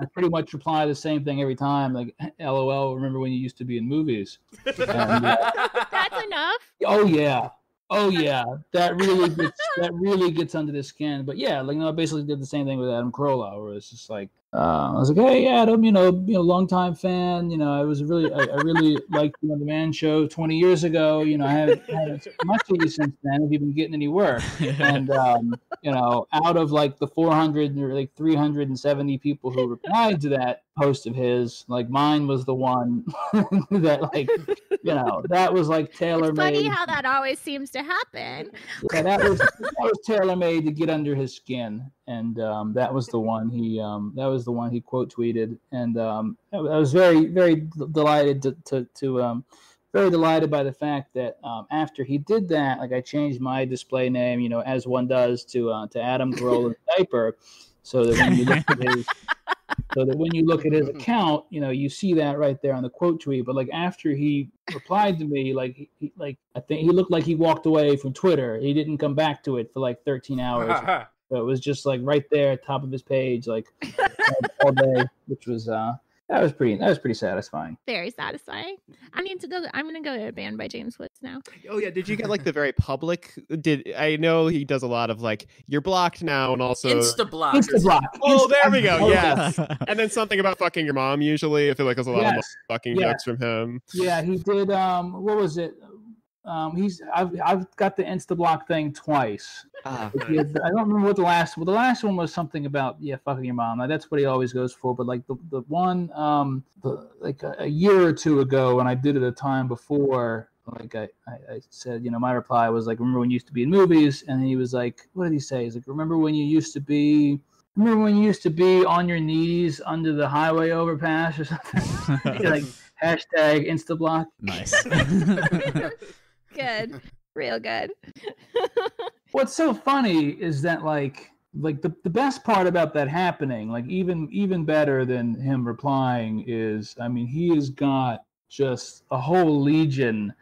I pretty much reply the same thing every time. Like, "LOL." Remember when you used to be in movies? And, uh, That's enough. Oh yeah. Oh yeah. That really gets that really gets under the skin. But yeah, like you know, I basically did the same thing with Adam Carolla, where it's just like uh, I was like, Hey Adam, you know, you know, longtime fan, you know, I was really I, I really liked you know, the man show twenty years ago. You know, I haven't haven't much of you since then. Have you been getting any work? And um, you know, out of like the four hundred or like three hundred and seventy people who replied to that post of his, like mine was the one that like you know, that was like tailor made. funny how that always seems to happen. Yeah, that was that was tailor made to get under his skin, and um, that was the one he um, that was the one he quote tweeted, and um, I, was very very delighted to to, to um, very delighted by the fact that um, after he did that, like I changed my display name, you know, as one does to uh, to Adam Carolla diaper, so that when you look at his so that when you look at his account, you know, you see that right there on the quote tweet. But like after he replied to me, like he, like I think he looked like he walked away from Twitter. He didn't come back to it for like 13 hours. So it was just like right there, at top of his page, like all, all day, which was uh that was pretty that was pretty satisfying. Very satisfying. I need to go. I'm gonna go get banned by James Woods now. Oh yeah, did you get like the very public? Did I know he does a lot of like you're blocked now, and also Insta block. Insta block. Oh, there we go. Yes. and then something about fucking your mom. Usually, I feel like there's a lot of fucking Yeah. jokes from him. Yeah, he did. Um, what was it? Um, he's I've I've got the Insta block thing twice. Ah, He I don't remember what the last. Well, the last one was something about yeah, fucking your mom. Like, that's what he always goes for. But like the the one um the, like a, a year or two ago, when I did it a time before, like I, I I said, you know, my reply was like, remember when you used to be in movies? And he was like, what did he say? He's like, remember when you used to be. Remember when you used to be on your knees under the highway overpass or something? like hashtag Insta block. nice. Good, real good. what's so funny is that like like the, the best part about that happening like even even better than him replying is i mean he has got just a whole legion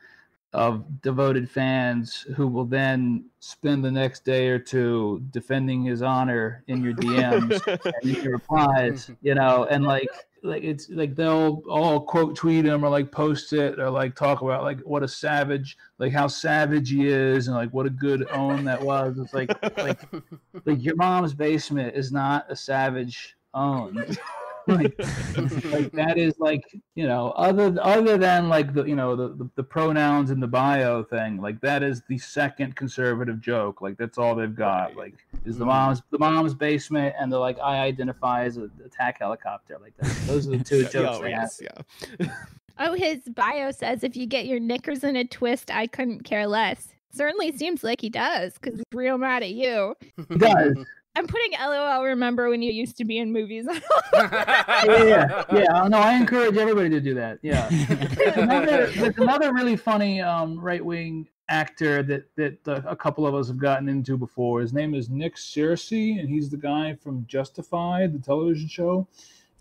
of devoted fans who will then spend the next day or two defending his honor in your dms and your replies mhm. you know and like like it's like they'll all quote tweet him or like post it or like talk about like what a savage like how savage he is and like what a good own that was. It's like like like your mom's basement is not a savage own like, like that is like you know other other than like the you know the, the, the pronouns in the bio thing like that is the second conservative joke like that's all they've got like is the mm-hmm. mom's the mom's basement and the like i identify as an attack helicopter like that those are the two jokes oh, they have. yeah. Oh, his bio says if you get your knickers in a twist, I couldn't care less. Certainly seems like he does because he's real mad at you. He does. I'm putting LOL. Remember when you used to be in movies? yeah, yeah, yeah. No, I encourage everybody to do that. Yeah. There's another, there's another really funny um, right wing actor that that uh, a couple of us have gotten into before. His name is Nick Searcy, and he's the guy from Justified, the television show.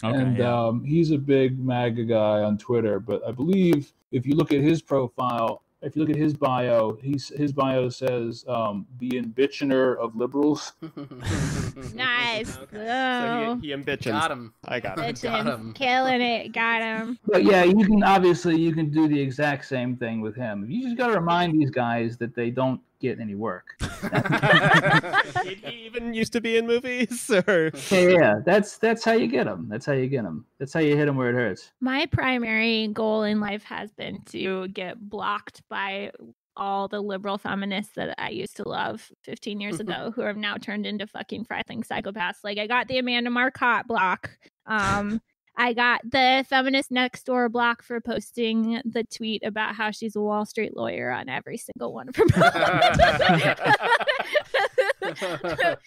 Okay, and yeah. um, he's a big MAGA guy on Twitter. But I believe if you look at his profile, if you look at his bio, he's his bio says um, the ambitioner of liberals. nice. Okay. Oh, So he, he ambitions. Got him. I got it. bitchin'. Got him. killing it. Got him. But yeah, you can obviously you can do the exact same thing with him. You just got to remind these guys that they don't get any work. Did he even used to be in movies? Or Yeah, yeah, that's that's how you get them. That's how you get them. That's how you hit them where it hurts. My primary goal in life has been to get blocked by all the liberal feminists that I used to love 15 years ago who have now turned into fucking frightening psychopaths. Like I got the Amanda Marcotte block. Um I got the feminist next door block for posting the tweet about how she's a Wall Street lawyer on every single one of her posts,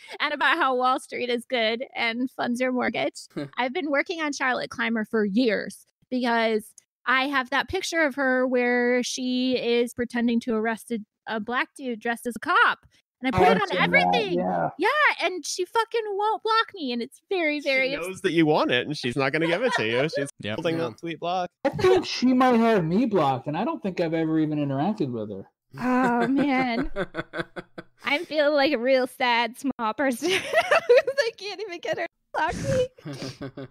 and about how Wall Street is good and funds your mortgage. I've been working on Charlotte Clymer for years because I have that picture of her where she is pretending to arrest a, a black dude dressed as a cop. And I put it on seen that, everything. yeah. Yeah, and she fucking won't block me, and it's very, very. she knows that you want it, and she's not going to give it to you. She's Yep. holding Yeah. that sweet block. I think she might have me blocked, and I don't think I've ever even interacted with her. Oh man, I'm feeling like a real sad small person. I can't even get her to.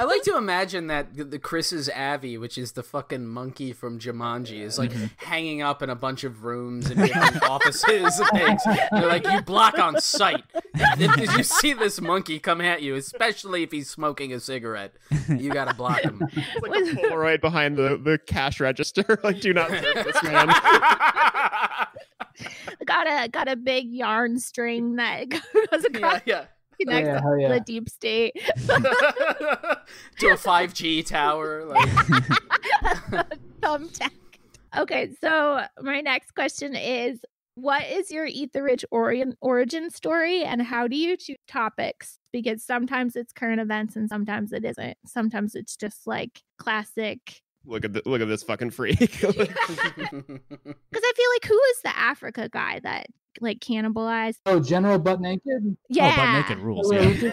I like to imagine that the, the Chris's Avi, which is the fucking monkey from Jumanji, is like mm-hmm. hanging up in a bunch of rooms and different offices and things. They're like, you block on sight. If, if you see this monkey come at you, especially if he's smoking a cigarette, you gotta block him. It's like a Polaroid behind the, the cash register. like, do not serve this man. got a got a big yarn string that goes yeah, across yeah. Connects oh, Yeah, hell yeah. the deep state. to a 5G tower. Like, thumbtack. Okay, so my next question is what is your Eat the Rich origin origin story and how do you choose topics? Because sometimes it's current events and sometimes it isn't. Sometimes it's just like classic Look at the, look at this fucking freak. because I feel like who is the Africa guy that like cannibalized? Oh, General Butt Naked. Yeah. Oh, Butt Naked rules. Yeah. we did-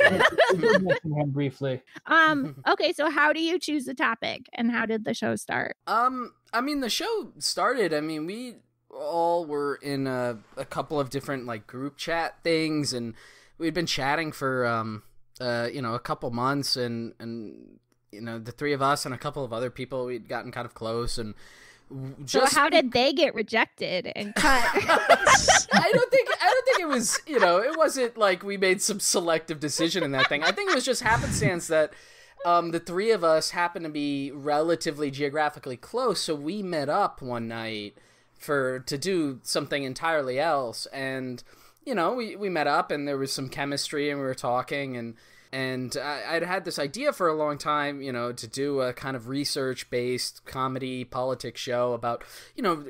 we did mention him briefly. Um. Okay. So how do you choose the topic and how did the show start? Um, I mean, the show started. I mean, we all were in a, a couple of different like group chat things, and we'd been chatting for um, uh, you know, a couple months, and and you know, the three of us and a couple of other people, we'd gotten kind of close, and w- just so how did they get rejected and cut? I don't think I don't think it was you know it wasn't like we made some selective decision in that thing. I think it was just happenstance that um, the three of us happened to be relatively geographically close, so we met up one night for to do something entirely else, and you know we we met up and there was some chemistry and we were talking and. And I, I'd had this idea for a long time, you know, to do a kind of research based comedy politics show about, you know,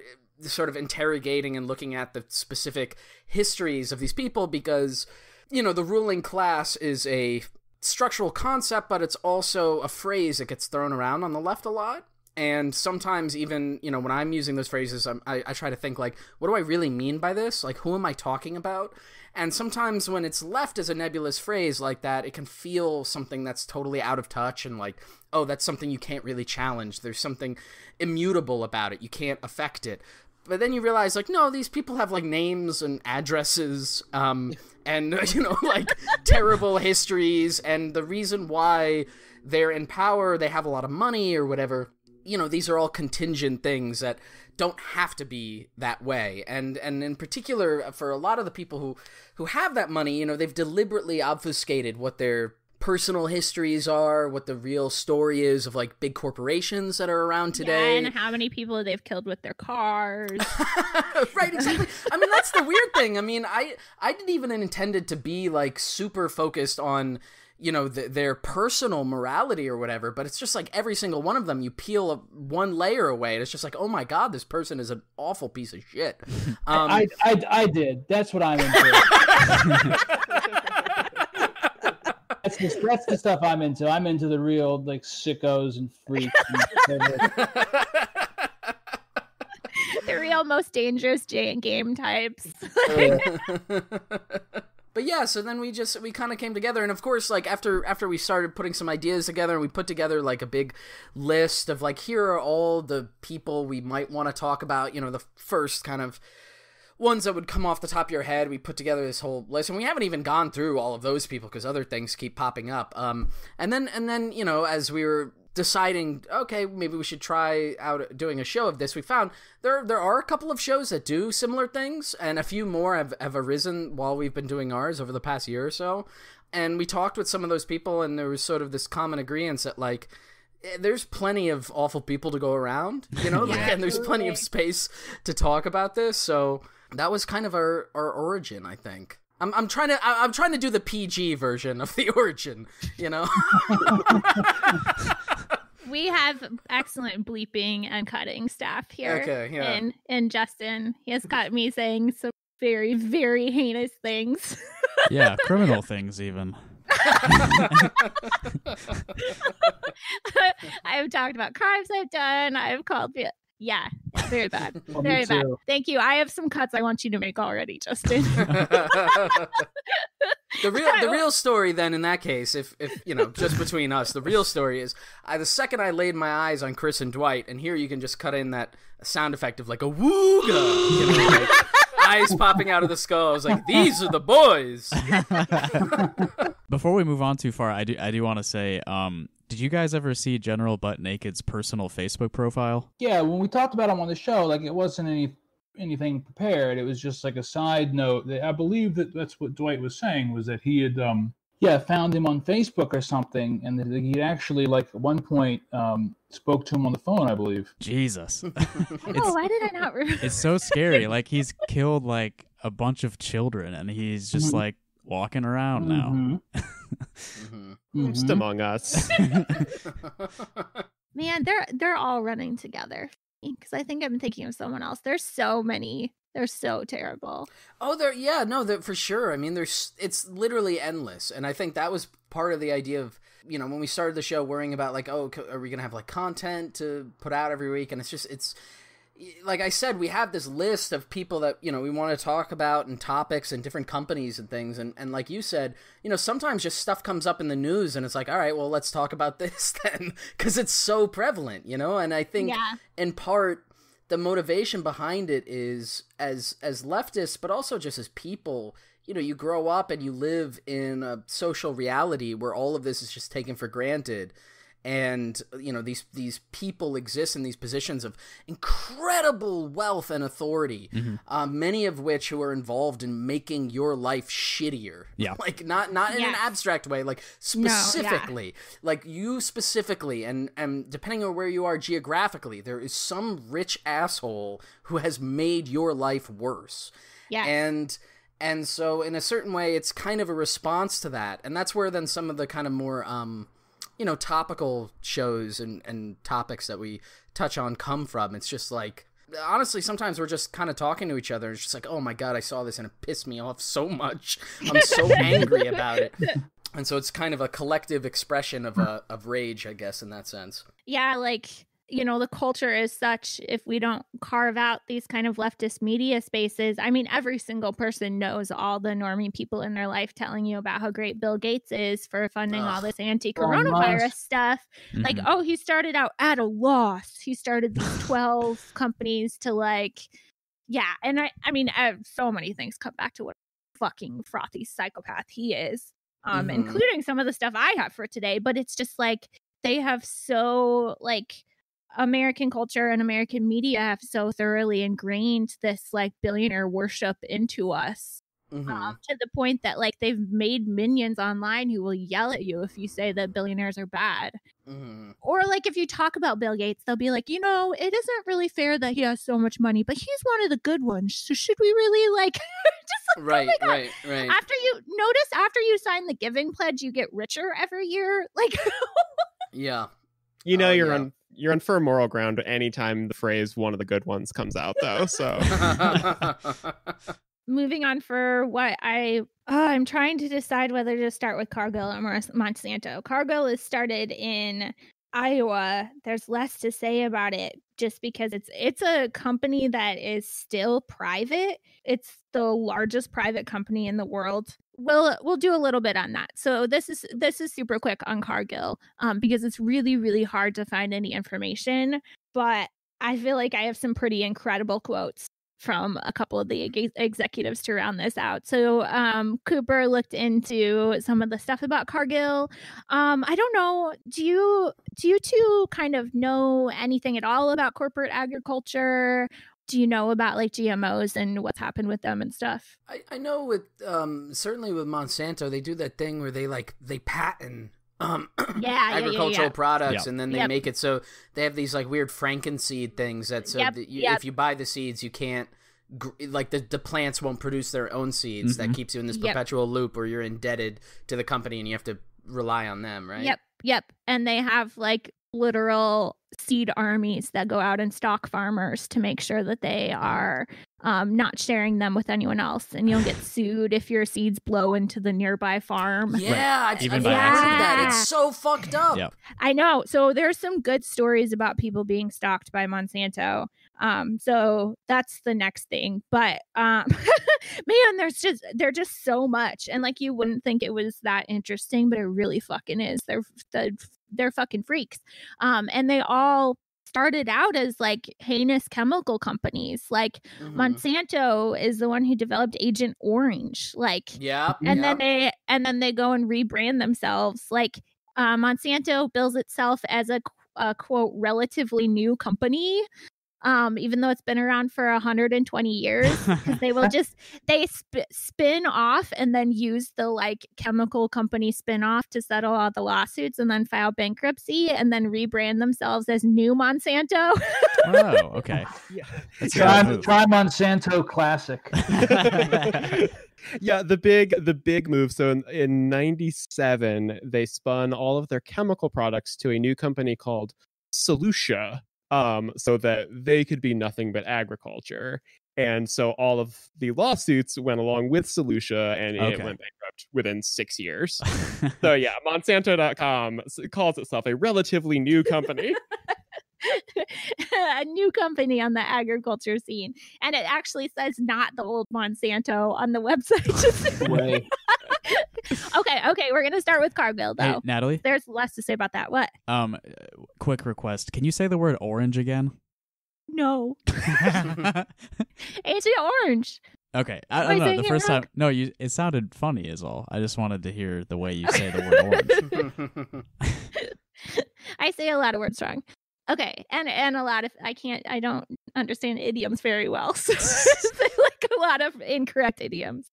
sort of interrogating and looking at the specific histories of these people because you know the ruling class is a structural concept but it's also a phrase that gets thrown around on the left a lot. And sometimes even you know when i'm using those phrases I'm, I, I try to think like what do i really mean by this? Like who am i talking about and sometimes when it's left as a nebulous phrase like that it can feel something that's totally out of touch and like oh that's something you can't really challenge. There's something immutable about it. You can't affect it. But then you realize like no these people have like names and addresses um and you know like terrible histories. And the reason why they're in power they have a lot of money or whatever you know these are all contingent things that don't have to be that way and and in particular for a lot of the people who who have that money you know they've deliberately obfuscated what their personal histories are, what the real story is of like big corporations that are around today. Yeah, and how many people they've killed with their cars. right, exactly. I mean, that's the weird thing. I mean, I I didn't even intend it to be like super focused on you know th- their personal morality or whatever but it's just like every single one of them you peel a, one layer away and it's just like oh my god this person is an awful piece of shit um, I, I I did. That's what I'm into. that's the, that's the stuff I'm into. I'm into the real like sickos and freaks. And the real most dangerous J game types. But yeah so then we just we kind of came together and of course like after after we started putting some ideas together and we put together like a big list of like here are all the people we might want to talk about you know the first kind of ones that would come off the top of your head. We put together this whole list and we haven't even gone through all of those people because other things keep popping up um and then and then you know as we were deciding okay maybe we should try out doing a show of this we found there there are a couple of shows that do similar things and a few more have, have arisen while we've been doing ours over the past year or so. And we talked with some of those people and there was sort of this common agreement that like eh, there's plenty of awful people to go around you know? Like, and there's plenty of space to talk about this. So that was kind of our our origin i think. I'm, I'm trying to I'm trying to do the PG version of the origin, you know. we have excellent bleeping and cutting staff here. Okay, yeah. And and Justin, he has got me saying some very very heinous things. yeah, criminal things even. I have talked about crimes I've done. I've called it. Yeah, very bad. Well, Very bad. Thank you. I have some cuts I want you to make already, Justin. the real the real story then in that case, if if you know, just between us, the real story is I the second I laid my eyes on Chris and Dwight, and here you can just cut in that sound effect of like a wooga, you know, like eyes popping out of the skull. I was like, these are the boys. Before we move on too far, I do I do want to say, um, did you guys ever see General Butt Naked's personal Facebook profile? yeah, when we talked about him on the show, like it wasn't any anything prepared. It was just like a side note. That I believe that that's what Dwight was saying was that he had um yeah found him on Facebook or something, and that he actually like at one point um spoke to him on the phone. I believe. Jesus, oh, why did I not remember? it's so scary. Like he's killed like a bunch of children, and he's just Mhm. like walking around now. Mhm, Mhm. Just mhm. among us. Man, they're they're all running together. Because I think I'm thinking of someone else. There's so many. They're so terrible. Oh, there, yeah, no, there, for sure. I mean, there's, it's literally endless, and I think that was part of the idea of, you know, when we started the show, worrying about like, oh, are we gonna have like content to put out every week? And it's just, it's, like I said, we have this list of people that you know we want to talk about and topics and different companies and things, and and like you said, you know, sometimes just stuff comes up in the news, and it's like, all right, well, let's talk about this then, because it's so prevalent, you know, and I think Yeah. in part the motivation behind it is as as leftists but also just as people you know you grow up and you live in a social reality where all of this is just taken for granted and you know these these people exist in these positions of incredible wealth and authority uh, many of which who are involved in making your life shittier Yeah. like not not in an abstract way like No, yeah. specifically like you specifically and and depending on where you are geographically there is some rich asshole who has made your life worse Yeah. and and so in a certain way it's kind of a response to that and that's where then some of the kind of more um you know topical shows and and topics that we touch on come from. It's just like honestly sometimes we're just kind of talking to each other and it's just like oh my god i saw this and it pissed me off so much. I'm so angry about it. And so it's kind of a collective expression of uh, of rage i guess in that sense. Yeah, like you know, the culture is such if we don't carve out these kind of leftist media spaces. I mean, every single person knows all the normie people in their life telling you about how great Bill Gates is for funding all this anti-coronavirus Musk. stuff. Like, Mhm. oh, he started out at a loss. He started these 12 companies to like yeah, and I I mean, uh, so many things come back to what a fucking frothy psychopath he is. Um Mhm. including some of the stuff I have for today, but it's just like they have so like American culture and American media have so thoroughly ingrained this like billionaire worship into us Mhm. um, to the point that like they've made minions online who will yell at you if you say that billionaires are bad. Mhm. Or like if you talk about Bill Gates, they'll be like, you know, it isn't really fair that he has so much money, but he's one of the good ones. So should we really like just like, Right, oh my God. right, right. After you notice after you sign the giving pledge, you get richer every year. Like Yeah. You know Oh, you're yeah. on you're on firm moral ground anytime the phrase "one of the good ones" comes out, though. So moving on for what I uh, I'm trying to decide whether to start with Cargill or Mons- Monsanto. Cargill is started in Iowa. There's less to say about it just because it's it's a company that is still private. It's the largest private company in the world. We'll we'll do a little bit on that. So this is this is super quick on Cargill um, because it's really really hard to find any information. But I feel like I have some pretty incredible quotes from a couple of the ex- executives to round this out. So um, Cooper looked into some of the stuff about Cargill. Um, I don't know. Do you do you two kind of know anything at all about corporate agriculture? Do you know about like GMOs and what's happened with them and stuff? I, I know with um certainly with Monsanto they do that thing where they like they patent um Yeah, yeah, yeah, agricultural yeah. products Yep. and then they Yep. make it so they have these like weird frankenseed things that so Yep, that you, yep. if you buy the seeds you can't like the, the plants won't produce their own seeds that Mhm. keeps you in this Yep. perpetual loop where you're indebted to the company and you have to rely on them right Yep, yep. And they have like literal seed armies that go out and stalk farmers to make sure that they are um, not sharing them with anyone else. And you'll get sued if your seeds blow into the nearby farm. yeah I've, Even I've by heard of that accident. it's so fucked up Yep. I know. So there's some good stories about people being stalked by Monsanto. Um, so that's the next thing. But um, man, there's just they're just so much, and like you wouldn't think it was that interesting, but it really fucking is. They're they're, they're fucking freaks. Um, and they all started out as like heinous chemical companies. Like Mhm. Monsanto is the one who developed Agent Orange. Like Yep, and yep. then they and then they go and rebrand themselves like uh, monsanto bills itself as a, a quote relatively new company um even though it's been around for 120 years 'cause they will just they sp- spin off and then use the like chemical company spin off to settle all the lawsuits and then file bankruptcy and then rebrand themselves as new monsanto oh, okay. yeah. Try, try Monsanto Classic. yeah the big the big move so in, in 97 they spun all of their chemical products to a new company called solutia um so that they could be nothing but agriculture. And so all of the lawsuits went along with solutia and it Okay. went bankrupt within six years. So yeah monsanto.com calls itself a relatively new company. A new company on the agriculture scene. And it actually says not the old monsanto on the website. Just- Way. okay okay we're gonna start with cargill though hey, Natalie. there's less to say about that what Um, quick request. Can you say the word orange again? no agent orange okay, I I don't know. The first time, no, you. It sounded funny, is all. I just wanted to hear the way you say the word orange. i say a lot of words wrong okay and and a lot of i can't i don't understand idioms very well so like a lot of incorrect idioms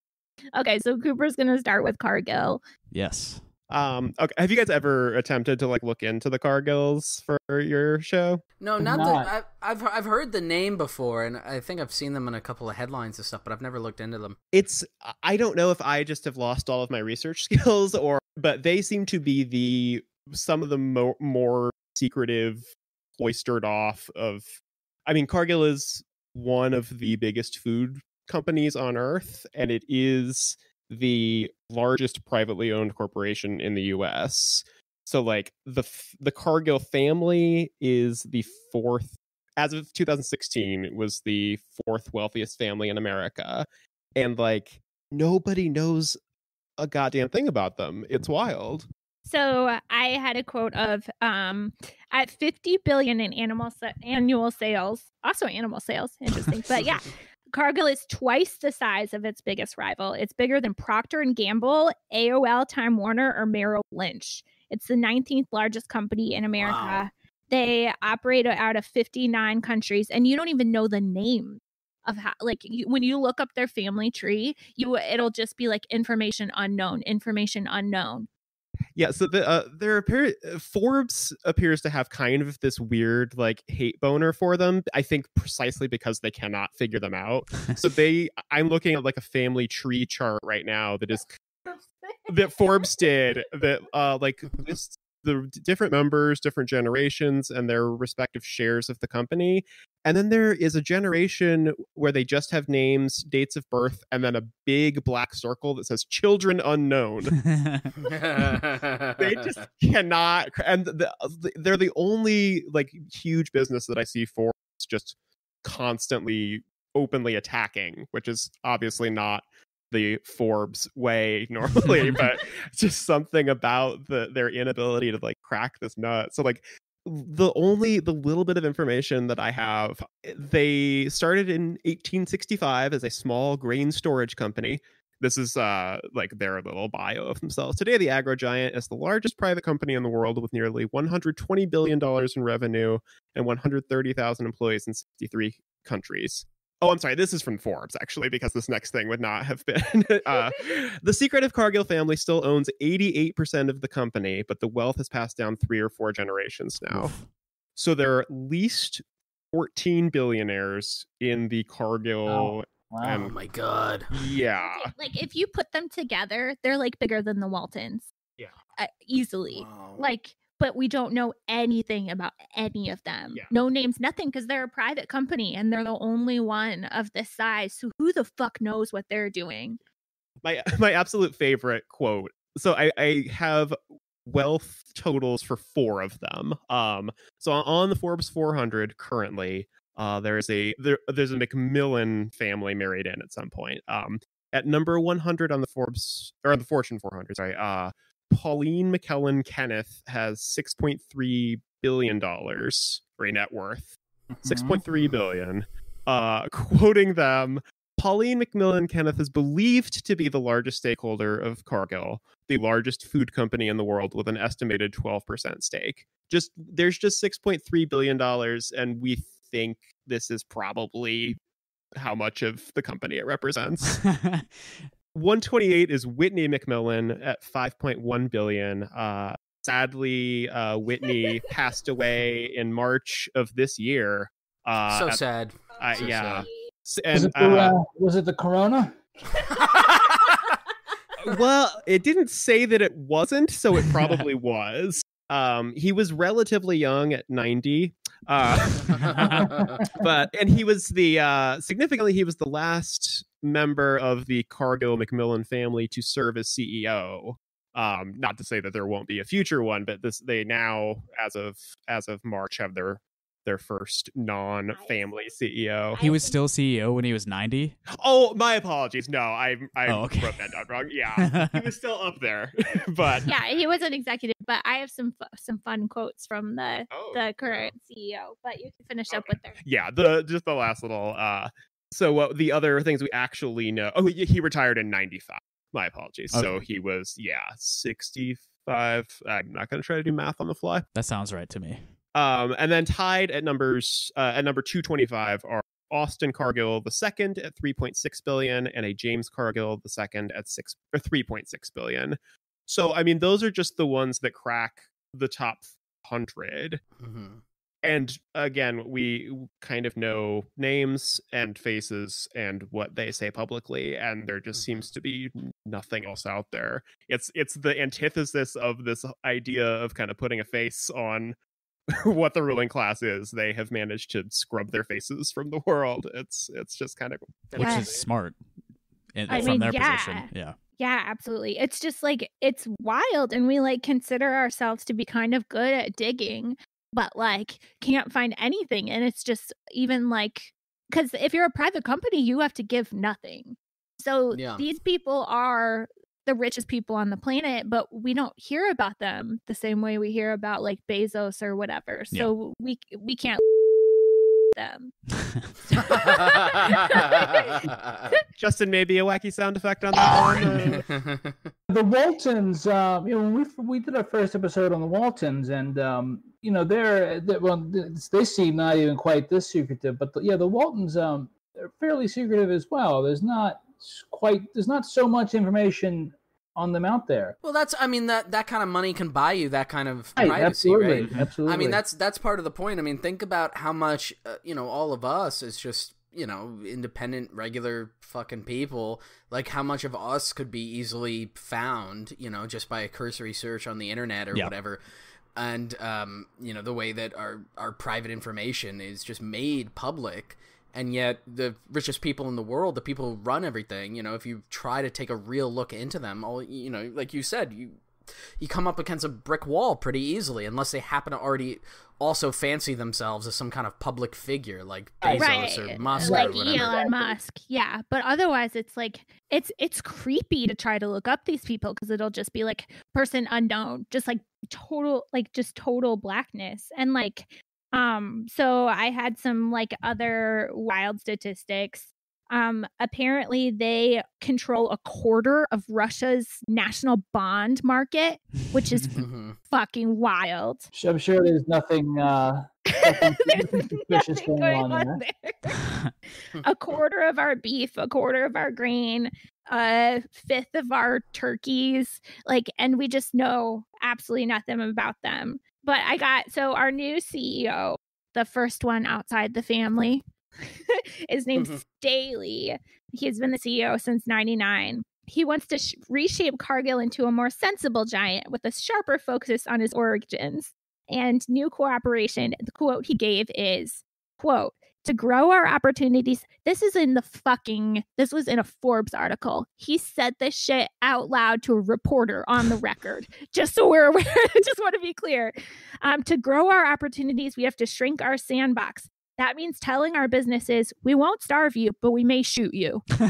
okay so cooper's gonna start with cargill Yes. um okay have you guys ever attempted to like look into the cargills for your show No, not, not. the. I, I've I've heard the name before, and I think I've seen them in a couple of headlines and stuff, but I've never looked into them. it's i don't know if i just have lost all of my research skills or but they seem to be the some of the mo- more secretive cloistered off of i mean cargill is one of the biggest food companies on earth and it is the largest privately owned corporation in the us so like the the cargill family is the fourth as of 2016 it was the fourth wealthiest family in america and like nobody knows a goddamn thing about them. It's wild. So I had a quote of um at 50 billion in animal sa- annual sales, also animal sales, interesting. But yeah, Cargill is twice the size of its biggest rival. It's bigger than Procter and Gamble, AOL, Time Warner, or Merrill Lynch. It's the 19th largest company in America. Wow. They operate out of 59 countries, and you don't even know the name of how like you, when you look up their family tree, you it'll just be like information unknown, information unknown. Yeah, so the uh, there appear uh, Forbes appears to have kind of this weird like hate boner for them. I think precisely because they cannot figure them out. So they, I'm looking at like a family tree chart right now that is that Forbes did that uh like lists the different members, different generations, and their respective shares of the company. And then there is a generation where they just have names, dates of birth, and then a big black circle that says children unknown. they just cannot and the, uh, the, they're the only like huge business that i see for just constantly openly attacking which is obviously not the forbes way normally but just something about the their inability to like crack this nut so like the only the little bit of information that i have they started in 1865 as a small grain storage company this is uh like their little bio of themselves. Today, the agro giant is the largest private company in the world with nearly 120 billion dollars in revenue and 130,000 employees in 63 countries. Oh, I'm sorry. This is from Forbes, actually, because this next thing would not have been. uh, the Secret of Cargill family still owns 88% of the company, but the wealth has passed down three or four generations now. Oof. So there are at least 14 billionaires in the Cargill. Oh. Wow. oh my god. Yeah. Like if you put them together, they're like bigger than the Waltons. Yeah. Uh, easily. Wow. Like but we don't know anything about any of them. Yeah. No names, nothing, because they're a private company and they're the only one of this size. So who the fuck knows what they're doing? my my absolute favorite quote. So I, I have wealth totals for four of them. Um, so on- the Forbes 400 currently, uh, there is a there, there's a MacMillan family married in at some point. Um, at number 100 on the Forbes or on the Fortune 400, sorry, uh, Pauline MacMillan Keinath has 6.3 billion dollars for a net worth. Mhm. 6.3 billion. Uh, quoting them, Pauline MacMillan Keinath is believed to be the largest stakeholder of Cargill, the largest food company in the world with an estimated 12% stake. Just there's just 6.3 billion dollars and we think this is probably how much of the company it represents. 128 is Whitney MacMillan at 5.1 billion. Uh, sadly, uh, Whitney passed away in March of this year. Uh, so at- sad. uh, so yeah, sad. S- Was it, the, uh, uh, was it the Corona? well, it didn't say that it wasn't, so it probably was. Um, he was relatively young at 90. Uh, but and he was the uh significantly he was the last member of the Cargill MacMillan family to serve as CEO. Um, not to say that there won't be a future one, but this they now, as of as of March, have their their first non-family E CEO. he was still CEO when he was 90. Oh, my apologies. No, I I Oh, okay. wrote that down wrong. Yeah, he was still up there, but Yeah, he was an executive, but I have some some fun quotes from the Oh, the current CEO. But you can finish up with their. yeah the just the last little uh so what the other things we actually know oh he, he retired in 95 my apologies. So he was yeah 65 i'm not going to try to do math on the fly. That sounds right to me. um and then tied at numbers uh, at number 225 are austin cargill the second at 3.6 billion and a james cargill the second at 6 or 3.6 billion. So i mean those are just the ones that crack the top 100 Mhm. And again we kind of know names and faces and what they say publicly and there just mm-hmm. seems to be nothing else out there it's it's the antithesis of this idea of kind of putting a face on what the ruling class is they have managed to scrub their faces from the world it's it's just kind of Which is smart in, I from mean, their yeah. position. Yeah. Yeah, absolutely. It's just like it's wild, and we like consider ourselves to be kind of good at digging, but like can't find anything. And it's just even like because if you're a private company, you have to give nothing. So Yeah. these people are the richest people on the planet, but we don't hear about them the same way we hear about like Bezos or whatever. Yeah. So we we can't them. justin maybe a wacky sound effect on that one The Waltons, uh, you know, when we we did our first episode on the Waltons, and um, you know, they're, they well, they seem not even quite this secretive, but the, yeah, the Waltons, um, they're fairly secretive as well. There's not quite there's not so much information on them out there. Well, that's I mean that that kind of money can buy you that kind of Right, privacy, absolutely, right? absolutely. I mean that's that's part of the point. I mean think about how much uh, you know all of us is just you know independent regular fucking people like how much of us could be easily found you know just by a cursory search on the internet or Yeah. whatever and um you know the way that our our private information is just made public and yet the richest people in the world the people who run everything you know if you try to take a real look into them all you know like you said you you come up against a brick wall pretty easily unless they happen to already also fancy themselves as some kind of public figure like Bezos right. Or Musk like or whatever. Elon Musk. Yeah but otherwise it's like it's it's creepy to try to look up these people because it'll just be like person unknown just like total like just total blackness. And like um so I had some like other wild statistics um apparently they control a quarter of Russia's national bond market which is fucking wild I'm sure there's nothing uh nothing suspicious Nothing going on there. there. a quarter of our beef, a quarter of our grain, a fifth of our turkeys, like, and we just know absolutely nothing about them. But I got so our new CEO, the first one outside the family, is named Mhm. Staley. He's been the CEO since 99. He wants to sh- reshape Cargill into a more sensible giant with a sharper focus on his origins. And new cooperation, the quote he gave is, quote, to grow our opportunities. This is in the fucking, this was in a Forbes article. He said this shit out loud to a reporter on the record, just so we're aware. just want to be clear. Um, to grow our opportunities, we have to shrink our sandbox. That means telling our businesses, we won't starve you, but we may shoot you.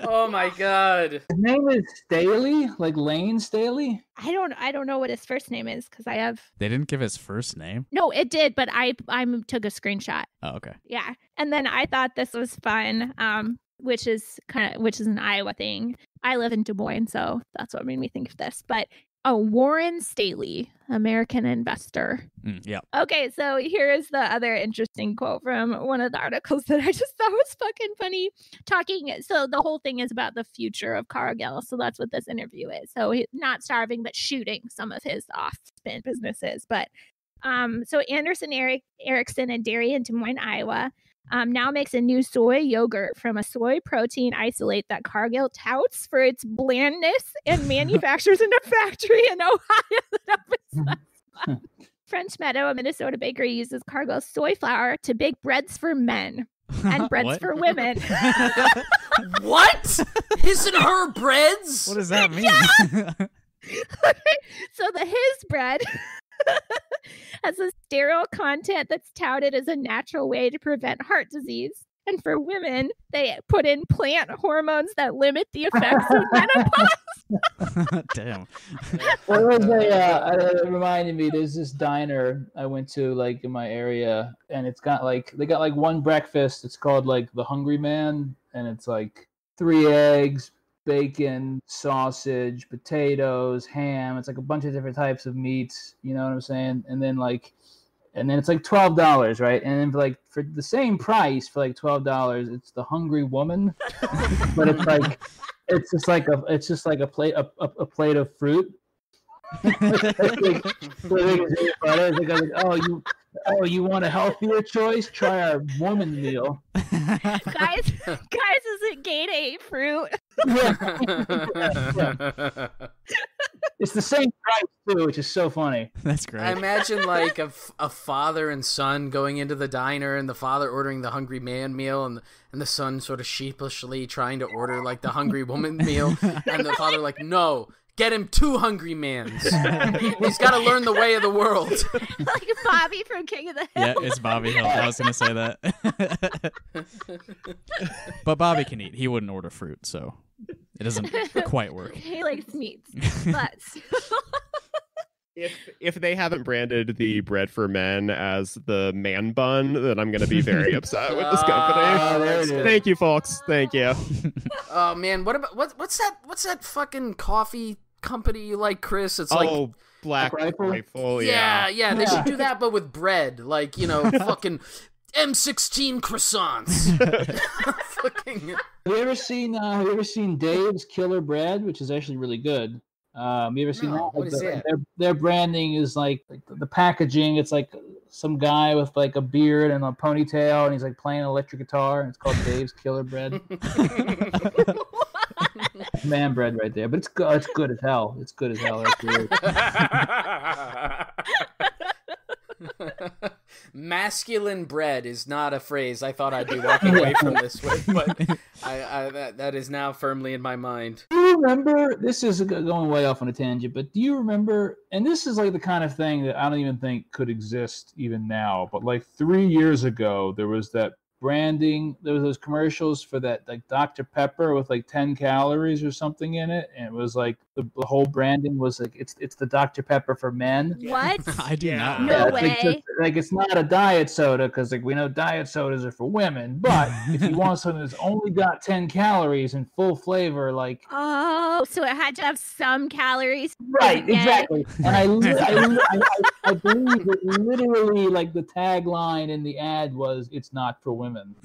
oh my god His name is Staley, like Lane Staley. I don't I don't know what his first name is because I have they didn't give his first name. no, it did, but I I took a screenshot. Oh, okay. Yeah. And then I thought this was fun, um, which is kind of which is an Iowa thing. I live in Des Moines, so that's what made me think of this. But oh, Warren Staley, American investor. Mm, yeah. Okay, so here is the other interesting quote from one of the articles that I just thought was fucking funny. Talking, so the whole thing is about the future of Cargill. So that's what this interview is. So he, not starving, but shooting some of his off spin businesses. But um, so Anderson Eric Erickson and Dairy in Des Moines, Iowa. Um, now makes a new soy yogurt from a soy protein isolate that Cargill touts for its blandness and manufactures in a factory in Ohio that opens last French Meadow, a Minnesota bakery, uses Cargill soy flour to bake breads for men and breads What? for women. what his and her breads What does that mean? so the his bread has a sterol content that's touted as a natural way to prevent heart disease. And for women, they put in plant hormones that limit the effects of menopause. Damn. There was a, uh, it reminded me. There's this diner I went to, like in my area, and it's got like they got like one breakfast. It's called like the Hungry Man, and it's like three eggs, bacon, sausage, potatoes, ham. It's like a bunch of different types of meats. You know what I'm saying? And then like, and then it's like twelve dollars, right? And then for like for the same price for like twelve dollars, it's the Hungry Woman, but it's like it's just like a it's just like a plate a, a, a plate of fruit. Oh you oh you want a healthier choice? Try our woman meal. guys, guys, is it gay to eat fruit? It's the same price too, which is so funny. That's great. I imagine like a, f- a father and son going into the diner and the father ordering the hungry man meal and and the son sort of sheepishly trying to order like the hungry woman meal and the father like no get him two hungry mans he's got to learn the way of the world like Bobby from King of the Hill. yeah, it's Bobby Hill. I was gonna say that. but Bobby can eat. He wouldn't order fruit, so it doesn't quite work. He likes meats, but If if they haven't branded the bread for men as the man bun, then I'm gonna be very upset with this company. Ah, there it that's is. good. Thank you, folks. Thank you. oh man what about what, what's that what's that fucking coffee company you like chris it's like oh, Black Black Rifle? Rifle. yeah, Yeah. yeah, they Yeah. should do that, but with bread. Like, you know, fucking M16 croissants. Fucking. Have you ever seen uh, Have you ever seen Dave's Killer Bread, which is actually really good? Um, you ever seen No, that? what Like is the- that? Their, their branding is like, like the, the packaging. It's like some guy with like a beard and a ponytail, and he's like playing an electric guitar. And it's called Dave's Killer Bread. Man bread right there, but it's good. It's good as hell. It's good as hell. It's really- Masculine bread is not a phrase I thought I'd be walking away from this with, but I, I that, that is now firmly in my mind. Do you remember? This is going way off on a tangent, but do you remember? And this is like the kind of thing that I don't even think could exist even now. But like three years ago, there was that branding. There was those commercials for that like Dr Pepper with like ten calories or something in it, and it was like the, the whole branding was like it's it's the Dr Pepper for men. What? I do Yeah. not. No know it's like, way. just- like it's not a diet soda because like we know diet sodas are for women, but if you want something that's only got ten calories and full flavor, like Oh, so it had to have some calories. Right, exactly. And I, li- I, li- I, I, I believe that literally, like the tagline in the ad was, "It's not for women."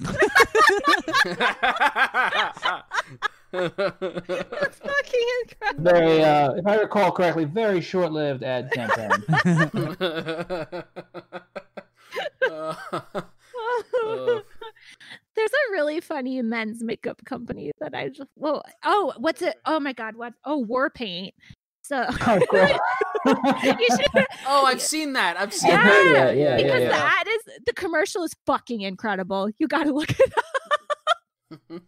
That's fucking incredible. Very, uh, if I recall correctly, very short-lived ad campaign. There's a really funny men's makeup company that I just whoa oh what's it oh my god what oh war paint so Oh, should oh, I've seen that. I've seen yeah, that. that, yeah, because yeah, the yeah. ad is the commercial is fucking incredible you gotta look it up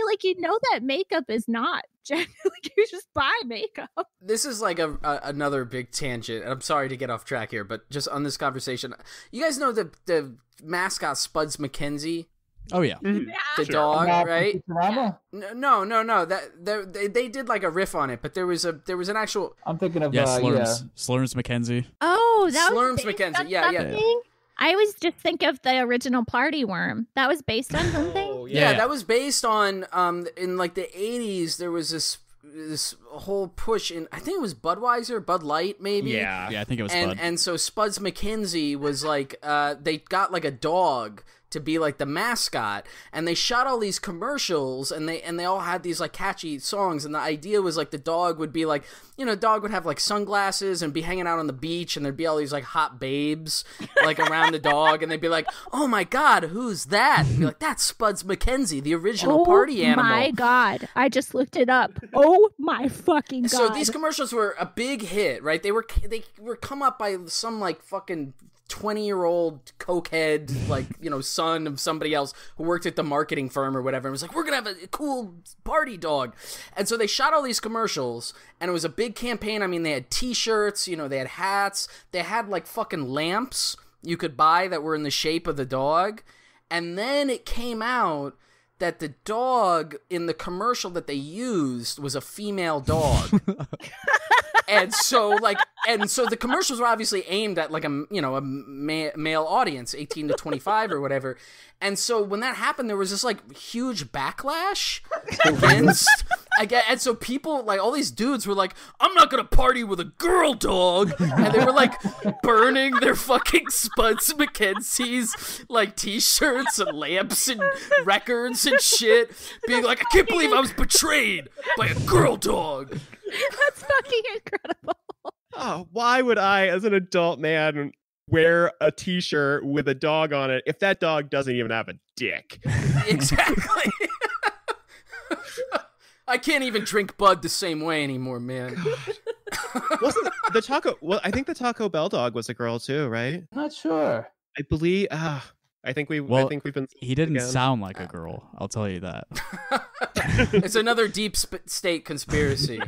you like you know that makeup is not gen- like you just buy makeup this is like a, a another big tangent. I'm sorry to get off track here, but just on this conversation, you guys know the the mascot Spuds MacKenzie, Oh yeah. Mhm. the Sure. dog, About right? Futurama? No, no, no. That they they did like a riff on it, but there was a there was an actual I'm thinking of Yeah, uh, Slurms. yeah. Slurms MacKenzie. oh that Slurms MacKenzie. on Yeah, yeah. I always just think of the original Party Worm. That was based on something. Yeah, Yeah, yeah. that was based on um in like the 80s there was this this whole push in I think it was Budweiser, Bud Light maybe. Yeah. Yeah, I think it was and Bud. and so Spuds MacKenzie was like uh they got like a dog to be like the mascot and they shot all these commercials and they and they all had these like catchy songs and the idea was like the dog would be like you know dog would have like sunglasses and be hanging out on the beach and there'd be all these like hot babes like around the dog and they'd be like oh my god who's that and be like that's Spuds MacKenzie the original oh party animal Oh my god! I just looked it up. Oh my fucking god! so these commercials were a big hit, right? They were they were come up by some like fucking twenty year old cokehead, like you know, son of somebody else who worked at the marketing firm or whatever, and was like, "We're gonna have a cool party dog," and so they shot all these commercials, and it was a big campaign. I mean, they had T-shirts, you know, they had hats, they had like fucking lamps you could buy that were in the shape of the dog, and then it came out that the dog in the commercial that they used was a female dog. and so like and so the commercials were obviously aimed at like a you know a ma- male audience 18 to 25 or whatever and so when that happened there was this like huge backlash against again and so people like all these dudes were like i'm not gonna party with a girl dog. And they were like burning their fucking spuds mckenzie's like t-shirts and lamps and records and shit being like i can't believe i was betrayed by a girl dog. That's fucking incredible. Oh, why would I, as an adult man, wear a T-shirt with a dog on it if that dog doesn't even have a dick? exactly. I can't even drink Bud the same way anymore, man. Wasn't the taco? Well, I think the Taco Bell dog was a girl too, right? Not sure. I believe. Uh, I think we well, i think we've been. he didn't again. sound like a girl. I'll tell you that. it's another deep sp- state conspiracy.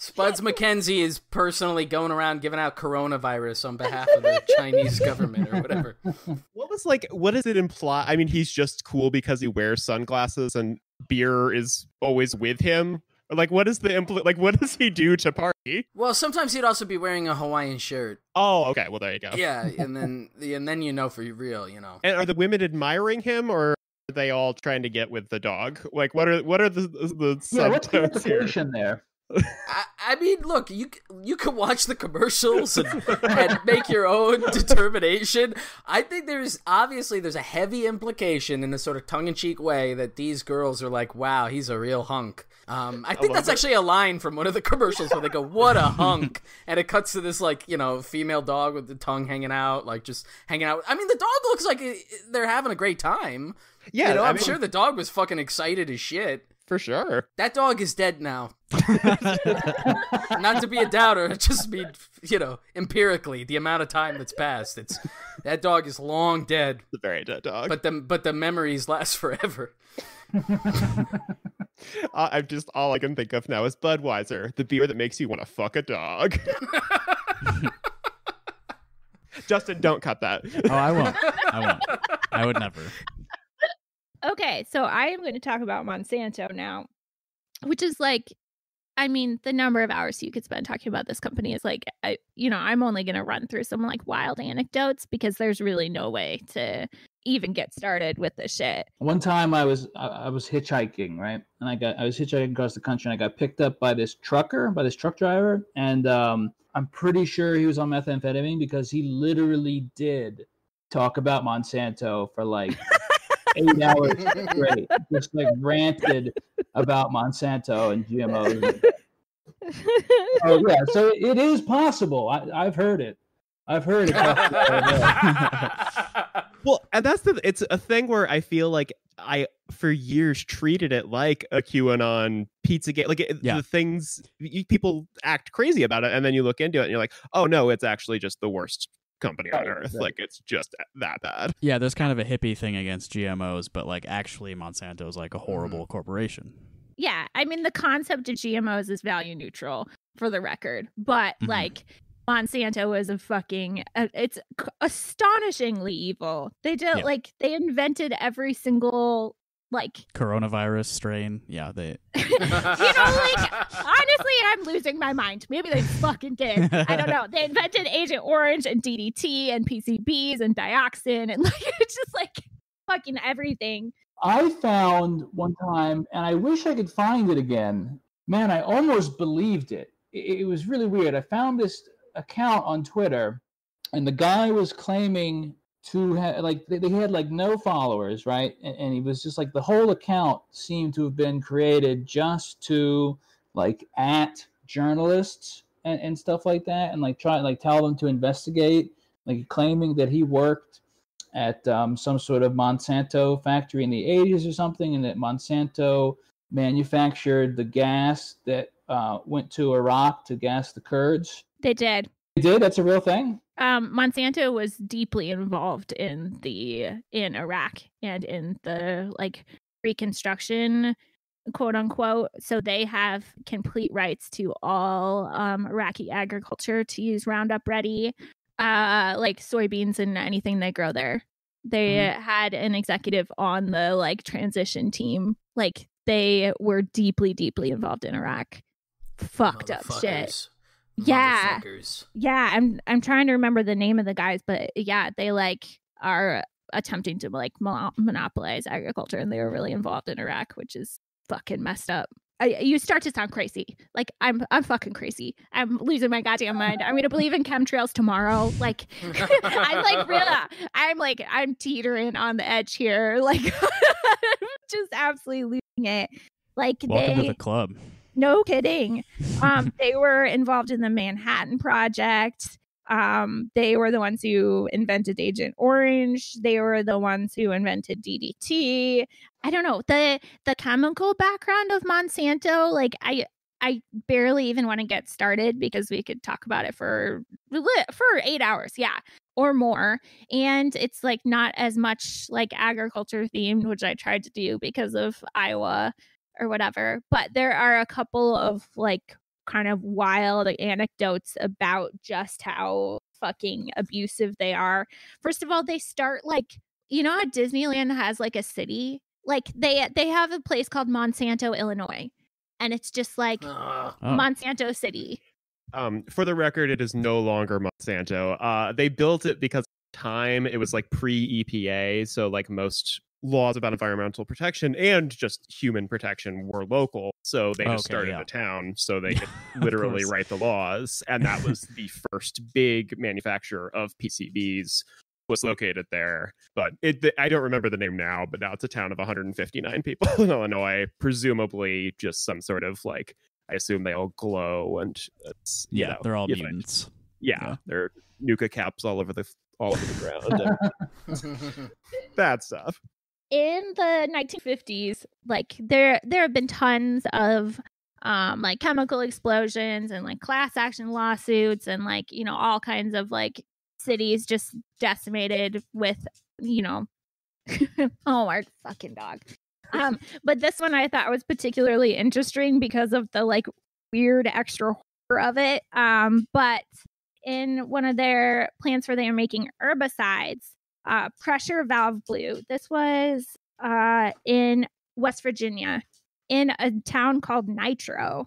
Spuds MacKenzie is personally going around giving out coronavirus on behalf of the Chinese government or whatever. What was like? What does it imply? I mean, he's just cool because he wears sunglasses and beer is always with him. Or, Like, what is the impl- like? What does he do to party? Well, sometimes he'd also be wearing a Hawaiian shirt. Oh, okay. Well, there you go. Yeah, and then and then you know for real, you know. And are the women admiring him, or are they all trying to get with the dog? Like, what are what are the the Yeah, what's the subtones here? there? I, I mean, look, you you can watch the commercials and, and make your own determination. I think there's obviously there's a heavy implication in this sort of tongue in cheek way that these girls are like, "Wow, he's a real hunk." Um, I think love that's it. actually a line from one of the commercials where they go, "What a hunk," and it cuts to this like you know female dog with the tongue hanging out, like just hanging out. I mean, the dog looks like they're having a great time. Yeah, you know, I I'm mean, sure the dog was fucking excited as shit. For sure. That dog is dead now. Not to be a doubter, just be you know empirically the amount of time that's passed. It's that dog is long dead, The very dead dog. but the but the memories last forever. Uh, I'm just all I can think of now is Budweiser, the beer that makes you want to fuck a dog. Justin, don't cut that. oh, I won't. I won't. I would never. Okay, so I am going to talk about Monsanto now, which is like, I mean, the number of hours you could spend talking about this company is like, I, you know, I'm only going to run through some like wild anecdotes because there's really no way to even get started with this shit. One time I was I, I was hitchhiking, right? And I got I was hitchhiking across the country and I got picked up by this trucker, by this truck driver, and um, I'm pretty sure he was on methamphetamine because he literally did talk about Monsanto for like eight hours straight, just like ranted about Monsanto and GMOs. oh yeah, so it is possible. I, I've heard it. I've heard it. Well, and that's the it's a thing where I feel like I for years treated it like a QAnon Pizzagate. Like it, Yeah. the things you, people act crazy about it, and then you look into it and you're like, oh no, it's actually just the worst company on earth. right. Like it's just that bad. Yeah, there's kind of a hippie thing against GMOs, but like actually Monsanto is like a horrible corporation. yeah, I mean, the concept of GMOs is value neutral for the record, but Mhm. like Monsanto is a fucking, uh, it's astonishingly evil. They did Yeah. like, they invented every single, like, Coronavirus strain. Yeah, they you know, like honestly, I'm losing my mind. Maybe they fucking did. I don't know. They invented Agent Orange and DDT and PCBs and dioxin and like it's just like fucking everything. I found one time, and I wish I could find it again. Man, I almost believed it. It, it was really weird. I found this account on Twitter, and the guy was claiming to have like they, they had like no followers, right? And, and he was just like the whole account seemed to have been created just to like at journalists and, and stuff like that, and like try like tell them to investigate, like claiming that he worked at um, some sort of Monsanto factory in the 80s or something, and that Monsanto manufactured the gas that uh, went to Iraq to gas the Kurds. They did. They did? That's a real thing? Um, Monsanto was deeply involved in the in Iraq and in the like reconstruction quote unquote so they have complete rights to all um iraqi agriculture to use roundup ready uh like soybeans and anything they grow there. They had an executive on the like transition team. Like they were deeply deeply involved in iraq. Fucked up shit. Yeah. Yeah i'm i'm trying to remember the name of the guys but yeah they like are attempting to like mo- monopolize agriculture and they were really involved in iraq which is fucking messed up. I, you start to sound crazy. Like i'm i'm fucking crazy. I'm losing my goddamn mind. I'm gonna believe in chemtrails tomorrow. Like i'm like real i'm like i'm teetering on the edge here. Like just absolutely losing it. Like welcome they to the club. No kidding. Um, they were involved in the Manhattan Project. Um, they were the ones who invented Agent Orange. They were the ones who invented DDT. I don't know the the chemical background of Monsanto. Like I I barely even want to get started because we could talk about it for for eight hours. Yeah. Or more. And it's like not as much like agriculture themed, which I tried to do because of Iowa or whatever. But there are a couple of like kind of wild anecdotes about just how fucking abusive they are. First of all, they start like you know how Disneyland has like a city? Like they they have a place called Monsanto, Illinois. And it's just like Ugh. Oh. Monsanto City. Um, for the record, it is no longer Monsanto. Uh, they built it because time it was like pre EPA, so like most laws about environmental protection and just human protection were local. So they just Okay, started yeah. a town so they could literally write the laws. And that was the first big manufacturer of PCBs was located there. But it, I don't remember the name now, but now it's a town of 159 people in Illinois, presumably just some sort of like, I assume they all glow and it's, Yeah, know, they're all you know, mutants. yeah, Yeah. they're nuka caps all over the all over the ground. bad stuff. In the 1950s like there there have been tons of um like chemical explosions and like class action lawsuits and like you know all kinds of like cities just decimated with you know oh our fucking dog. Um but this one i thought was particularly interesting because of the like weird extra horror of it. Um but in one of their plants where they were making herbicides uh, pressure valve blew. This was uh, in West Virginia, in a town called Nitro,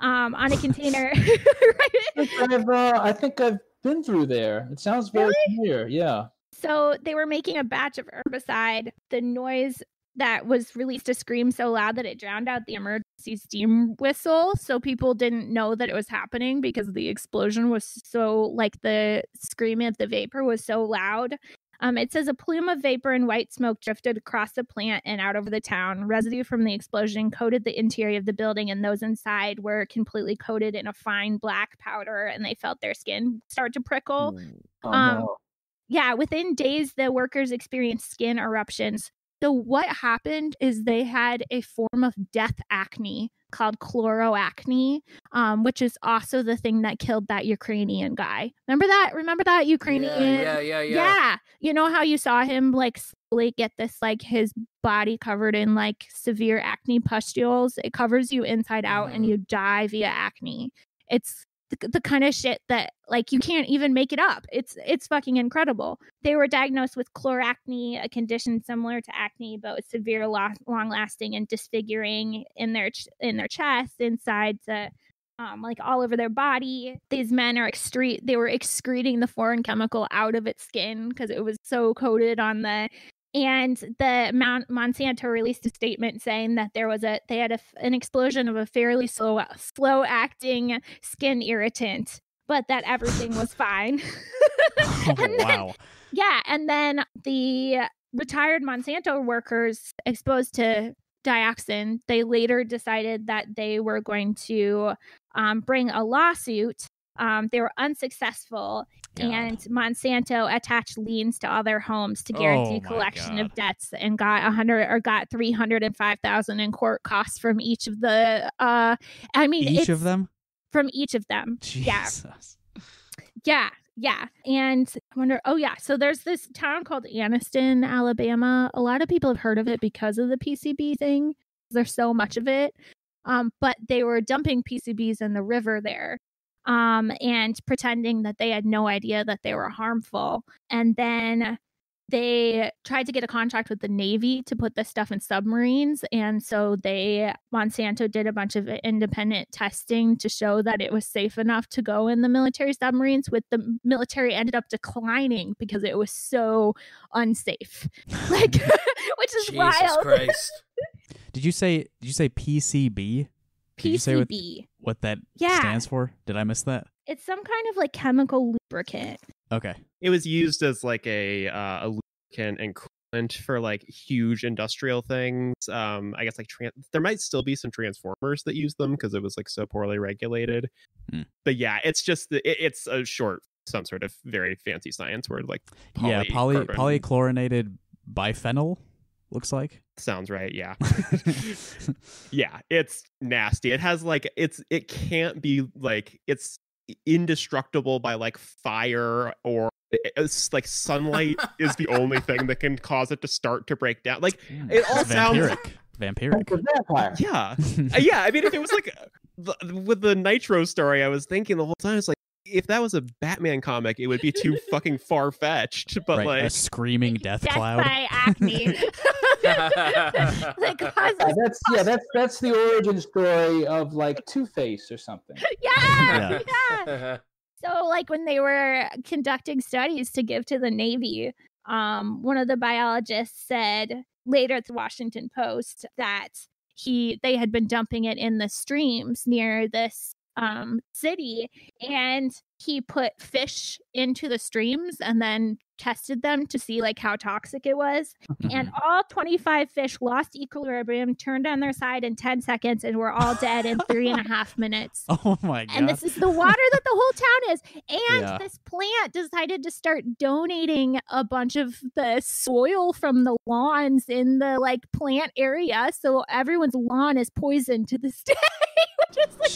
um, on a container. I right? think I've, uh, I think I've been through there. It sounds very familiar. Yeah. So they were making a batch of herbicide. The noise that was released to scream so loud that it drowned out the emergency steam whistle. So people didn't know that it was happening because the explosion was so like the scream of the vapor was so loud. Um, it says a plume of vapor and white smoke drifted across the plant and out over the town. Residue from the explosion coated the interior of the building, and those inside were completely coated in a fine black powder, and they felt their skin start to prickle. Oh, Um, no. Yeah, within days, the workers experienced skin eruptions. So, what happened is they had a form of death acne called chloroacne, um, which is also the thing that killed that Ukrainian guy. Remember that? Remember that Ukrainian? yeah, yeah, yeah, yeah. Yeah. You know how you saw him like slowly get this, like his body covered in like severe acne pustules? It covers you inside out and Mhm. you die via acne. It's the, kind of shit that like you can't even make it up. It's it's fucking incredible. They were diagnosed with chloracne, a condition similar to acne but with severe lo- long lasting and disfiguring in their ch- in their chest, inside the um, like all over their body. These men are excrete. They were excreting the foreign chemical out of its skin because it was so coated on the. And the Mount Monsanto released a statement saying that there was a they had a, an explosion of a fairly slow slow acting skin irritant, but that everything was fine. Oh, then- wow. yeah, and then the retired Monsanto workers exposed to dioxin, they later decided that they were going to um, bring a lawsuit. Um, they were unsuccessful, God. and Monsanto attached liens to all their homes to guarantee Oh collection of debts, and got a hundred or got three hundred and five thousand in court costs from each of the. Uh, I mean, Each of them? from each of them. Yeah, Jesus. yeah, yeah. And I wonder, oh, yeah. So there's this town called Anniston, Alabama. A lot of people have heard of it because of the PCB thing. There's so much of it. Um, but they were dumping PCBs in the river there um, and pretending that they had no idea that they were harmful. And then they tried to get a contract with the Navy to put this stuff in submarines. And so they, Monsanto did a bunch of independent testing to show that it was safe enough to go in the military submarines, with the military ended up declining because it was so unsafe. Like, which is Jesus wild. Christ. Did you say did you say PCB? Did you say what, PCB. What that Yeah. stands for? Did I miss that? It's some kind of like chemical lubricant. Okay. It was used as like a uh, a lubricant and coolant for like huge industrial things. Um, I guess like tran- there might still be some transformers that use them because it was like so poorly regulated. Hmm. But yeah, it's just the- it, it's a short, some sort of very fancy science word like yeah, poly polycarbon. polychlorinated biphenyl looks like. sounds right. Yeah, yeah, it's nasty. It has like it's it can't be like it's indestructible by like fire or it's like sunlight is the only thing that can cause it to start to break down. Like it all sounds vampiric. Vampiric. Like a vampire. yeah, Uh, yeah. I mean, if it was like the, with the Nitro story, I was thinking the whole time, it's like if that was a Batman comic, it would be too fucking far fetched. But right, a screaming death, Death cloud. by acne. that causes, Yeah, that's yeah, that's that's the origin story of like Two Face or something. yeah, Yeah. yeah. So, like when they were conducting studies to give to the Navy, um, one of the biologists said, later at the Washington Post that he they had been dumping it in the streams near this um, city and he put fish into the streams and then tested them to see like how toxic it was and Mhm. all 25 fish lost equilibrium turned on their side in 10 seconds and were all dead in three and a half minutes oh my god. and this is the water that the whole town is and Yeah. this plant decided to start donating a bunch of the soil from the lawns in the like plant area so everyone's lawn is poisoned to this day which is like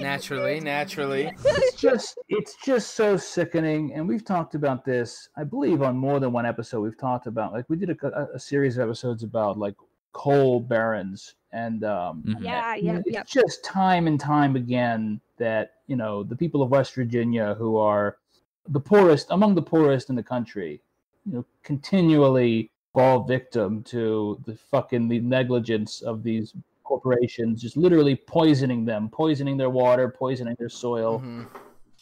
Naturally, naturally. it's just it's just so sickening and we've talked about this i believe on more than one episode we've talked about like we did a, a- a series of episodes about like coal barons and um Mhm. yeah yeah it's yeah just time and time again that you know the people of west virginia who are the poorest among the poorest in the country you know continually fall victim to the fucking the negligence of these corporations just literally poisoning them poisoning their water poisoning their soil Mhm.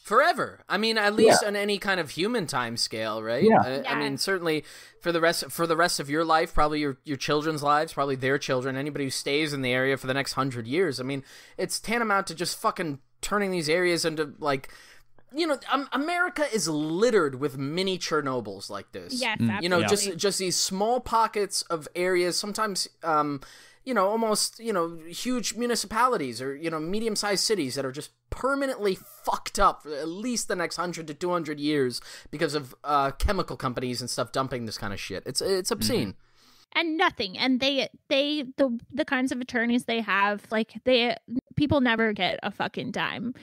Forever. I mean, at least on any kind of human time scale, right? Yeah. I, I mean, certainly for the rest for the rest of your life, probably your your children's lives, probably their children, anybody who stays in the area for the next hundred years. I mean, it's tantamount to just fucking turning these areas into like. You know, um, America is littered with mini Chernobyls like this. yes Mm, you know Yeah. just just these small pockets of areas sometimes um you know almost you know huge municipalities or you know medium-sized cities that are just permanently fucked up for at least the next 100 to 200 years because of uh chemical companies and stuff dumping this kind of shit. It's it's obscene. And nothing. And they they the the kinds of attorneys they have like they people never get a fucking dime.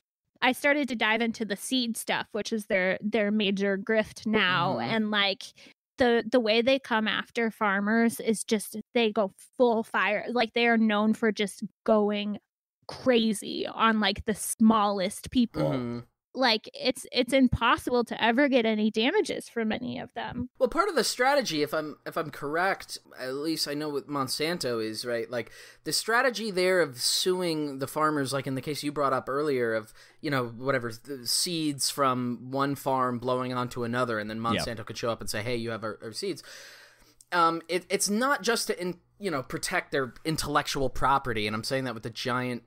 I started to dive into the seed stuff which is their their major grift now. Mhm. and like the the way they come after farmers is just they go full fire like they are known for just going crazy on like the smallest people Mhm. Like it's it's impossible to ever get any damages from any of them Well, part of the strategy, if I'm if I'm correct, at least I know what Monsanto is, right? Like the strategy there of suing the farmers, like in the case you brought up earlier, of you know whatever the seeds from one farm blowing onto another, and then Monsanto could show up and say, "Hey, you have our, our seeds." Um, it, it's not just to in, you know protect their intellectual property, and I'm saying that with a giant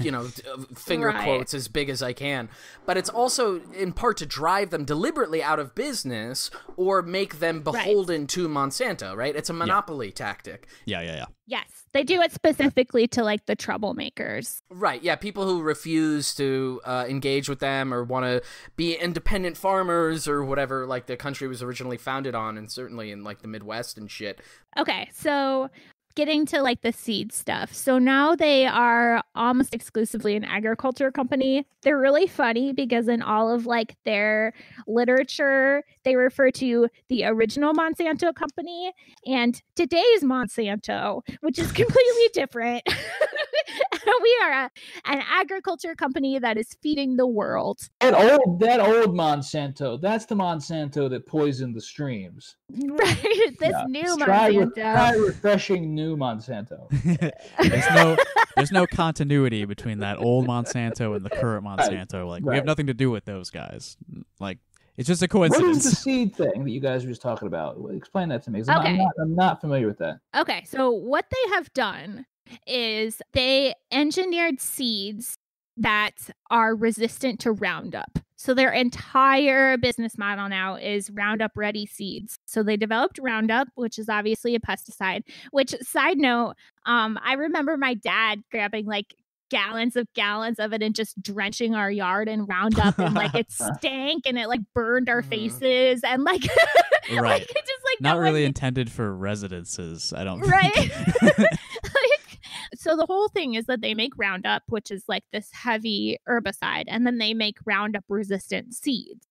you know, uh, finger Right. quotes as big as I can. But it's also in part to drive them deliberately out of business or make them beholden to Monsanto, right? It's a monopoly tactic. yeah, yeah, yeah. yes they do it specifically to like the troublemakers Right, yeah, people who refuse to uh, engage with them or want to be independent farmers or whatever, like the country was originally founded on, and certainly in like the Midwest and shit. Okay, so getting to like the seed stuff. So now they are almost exclusively an agriculture company. They're really funny because in all of like their literature, they refer to the original Monsanto company and today's Monsanto, which is completely different. we are a, an agriculture company that is feeding the world. That old, that old Monsanto. That's the Monsanto that poisoned the streams. Right? This Yeah. new Try, re- Monsanto. try refreshing new Monsanto. there's no there's no continuity between that old Monsanto and the current Monsanto. Like we have nothing to do with those guys. Like it's just a coincidence. What is the seed thing that you guys were just talking about? Explain that to me. I'm, not- I'm Okay. not, I'm not familiar with that. Okay, so what they have done is they engineered seeds that are resistant to Roundup. So their entire business model now is Roundup ready seeds. So they developed Roundup, which is obviously a pesticide, which side note, um I remember my dad grabbing like gallons of gallons of it and just drenching our yard in Roundup and like it stank and it like burned our Mhm. faces and like Right. like it just like Not really intended for residences, I don't Right. so the whole thing is that they make Roundup, which is like this heavy herbicide, and then they make Roundup resistant seeds.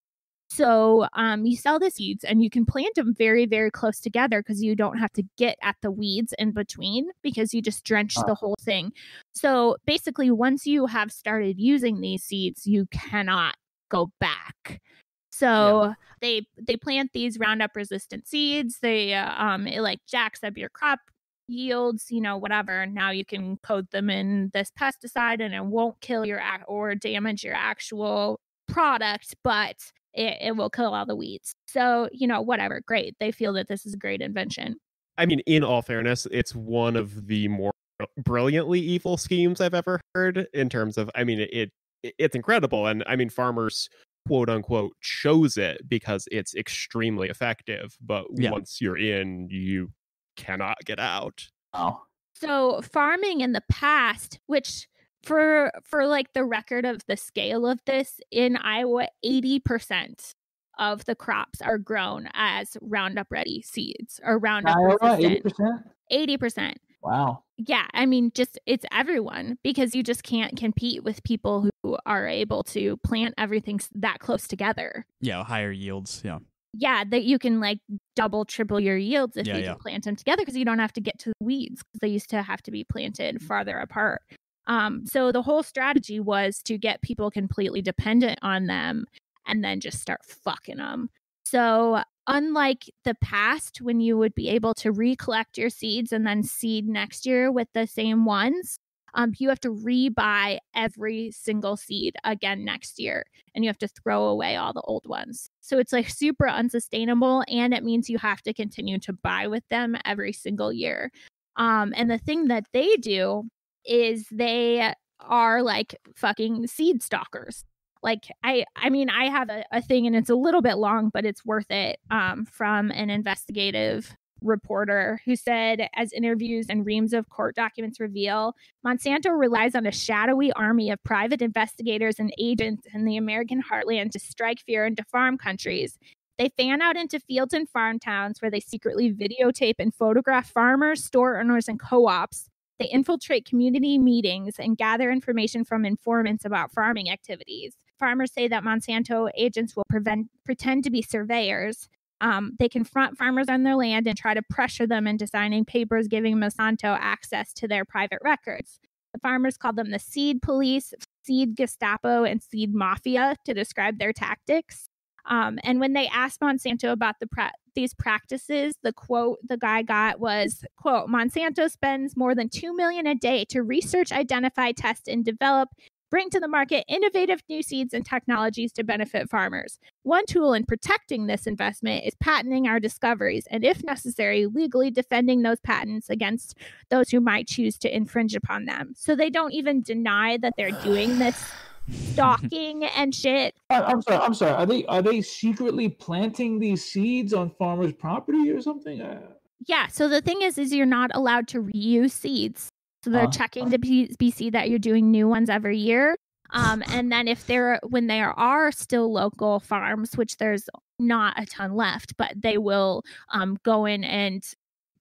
So um, you sell the seeds and you can plant them very, very close together because you don't have to get at the weeds in between because you just drench the whole thing. So basically, once you have started using these seeds, you cannot go back. So they they plant these Roundup resistant seeds. They uh, um it like jacks up your crop yields, you know, whatever. Now you can coat them in this pesticide and it won't kill your ac- or damage your actual product, but it, it will kill all the weeds. So, you know, whatever. Great. They feel that this is a great invention. I mean, in all fairness, it's one of the more brilliantly evil schemes I've ever heard. In terms of, I mean, it, it it's incredible, and I mean, farmers quote unquote chose it because it's extremely effective. But Yeah. once you're in, you cannot get out. Oh, So farming in the past, which for for like the record of the scale of this in Iowa, 80% of the crops are grown as Roundup ready seeds or Roundup Iowa, eighty resistant. percent. 80%. Wow. Yeah, I mean just it's everyone because you just can't compete with people who are able to plant everything that close together. Yeah, higher yields. Yeah. Yeah, that you can like double, triple your yields if Yeah, you yeah. can plant them together because you don't have to get to the weeds because they used to have to be planted farther apart. Um, so the whole strategy was to get people completely dependent on them and then just start fucking them. So unlike the past when you would be able to recollect your seeds and then seed next year with the same ones, um, you have to rebuy every single seed again next year and you have to throw away all the old ones. So it's like super unsustainable and it means you have to continue to buy with them every single year. Um, and the thing that they do is they are like fucking seed stalkers. Like I I mean I have a, a thing and it's a little bit long, but it's worth it um, from an investigative reporter who said as interviews and reams of court documents reveal Monsanto relies on a shadowy army of private investigators and agents in the American heartland to strike fear into farm countries. They fan out into fields and farm towns where they secretly videotape and photograph farmers, store owners, and co ops. They infiltrate community meetings and gather information from informants about farming activities. Farmers say that Monsanto agents will prevent, pretend to be surveyors. Um, they confront farmers on their land and try to pressure them into signing papers giving Monsanto access to their private records. The farmers call them the seed police, seed Gestapo, and seed mafia to describe their tactics. Um, and when they asked Monsanto about the pra- these practices, the quote the guy got was quote Monsanto spends more than two million a day to research, identify, test, and develop, bring to the market innovative new seeds and technologies to benefit farmers. One tool in protecting this investment is patenting our discoveries, and if necessary, legally defending those patents against those who might choose to infringe upon them. So they don't even deny that they're doing this stalking and shit. I, I'm sorry. I'm sorry. Are they are they secretly planting these seeds on farmers' property or something? Uh, Yeah. So the thing is, is you're not allowed to reuse seeds. So they're Uh, checking to be, be see that you're doing new ones every year. Um, and then if there when there are still local farms, which there's not a ton left, but they will um, go in and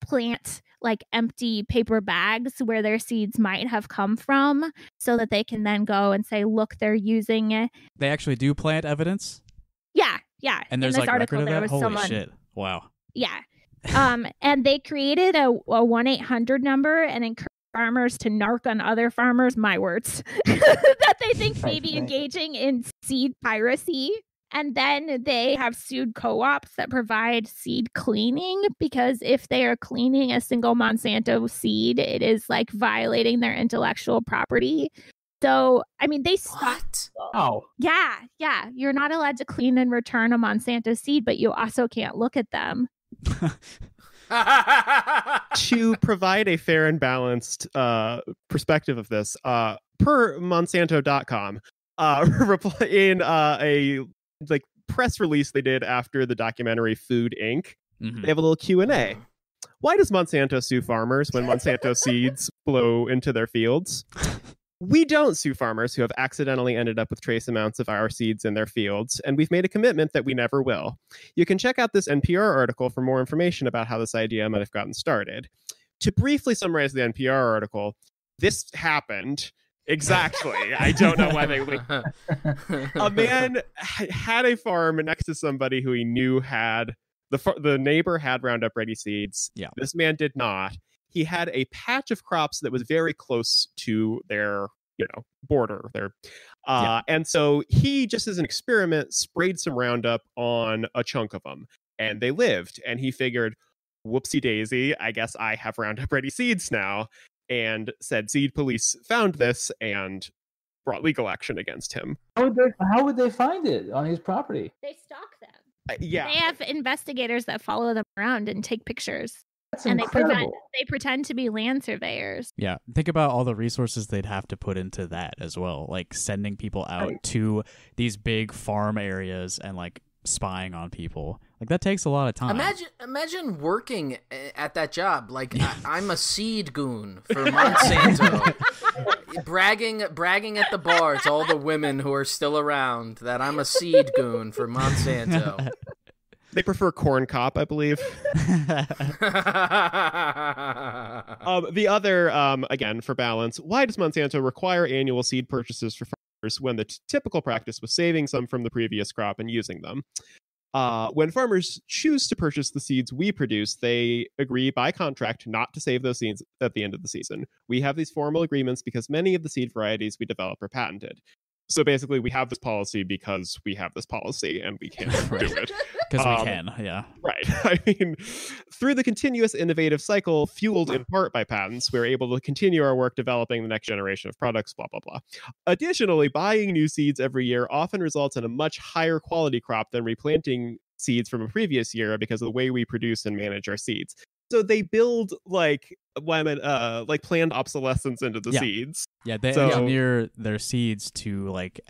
plant like empty paper bags where their seeds might have come from so that they can then go and say look they're using it They actually do plant evidence, yeah yeah and In there's this like article, of there that. was Holy someone shit! Wow. yeah. Um, and they created a, a 1 800 number and encouraged farmers to narc on other farmers, my words, that they think may be Okay. engaging in seed piracy. And then they have sued co ops that provide seed cleaning because if they are cleaning a single Monsanto seed, it is like violating their intellectual property. So, I mean, they stopped. What? oh, Yeah, yeah. You're not allowed to clean and return a Monsanto seed, but you also can't look at them. to provide a fair and balanced uh, perspective of this, uh, per Monsanto.com, uh, repl- in uh, a like press release they did after the documentary Food Inc., Mhm. they have a little Q and A. Why does Monsanto sue farmers when Monsanto seeds blow into their fields? We don't sue farmers who have accidentally ended up with trace amounts of our seeds in their fields, and we've made a commitment that we never will. You can check out this NPR article for more information about how this idea might have gotten started. To briefly summarize the NPR article, this happened exactly. I don't know why they a man had a farm next to somebody who he knew had the the neighbor had Roundup Ready seeds. Yeah. this man did not. He had a patch of crops that was very close to their you know border there, uh, and so he just as an experiment sprayed some Roundup on a chunk of them, and they lived. And he figured, whoopsie daisy, I guess I have Roundup Ready seeds now. And said seed police found this and brought legal action against him. how would they how would they find it on his property? They stalk them. Uh, yeah. They have investigators that follow them around and take pictures. That's and they pretend they pretend to be land surveyors. Yeah, think about all the resources they'd have to put into that as well, like sending people out Right. to these big farm areas and like spying on people. Like that takes a lot of time. Imagine, imagine working at that job. Like I, I'm a seed goon for Monsanto, bragging, bragging at the bar bars, all the women who are still around, that I'm a seed goon for Monsanto. They prefer corn cop, I believe. Um, the other, um, again, for balance, why does Monsanto require annual seed purchases for farmers when the t- typical practice was saving some from the previous crop and using them? Uh, when farmers choose to purchase the seeds we produce, they agree by contract not to save those seeds at the end of the season. We have these formal agreements because many of the seed varieties we develop are patented. So basically, we have this policy because we have this policy and we can't do it. because we Um, can. Yeah. Right. I mean, through the continuous innovative cycle, fueled in part by patents, we're able to continue our work developing the next generation of products, blah, blah, blah. Additionally, buying new seeds every year often results in a much higher quality crop than replanting seeds from a previous year because of the way we produce and manage our seeds. So they build like women, uh, like planned obsolescence into the Yeah. seeds. Yeah, they So- engineer their seeds to like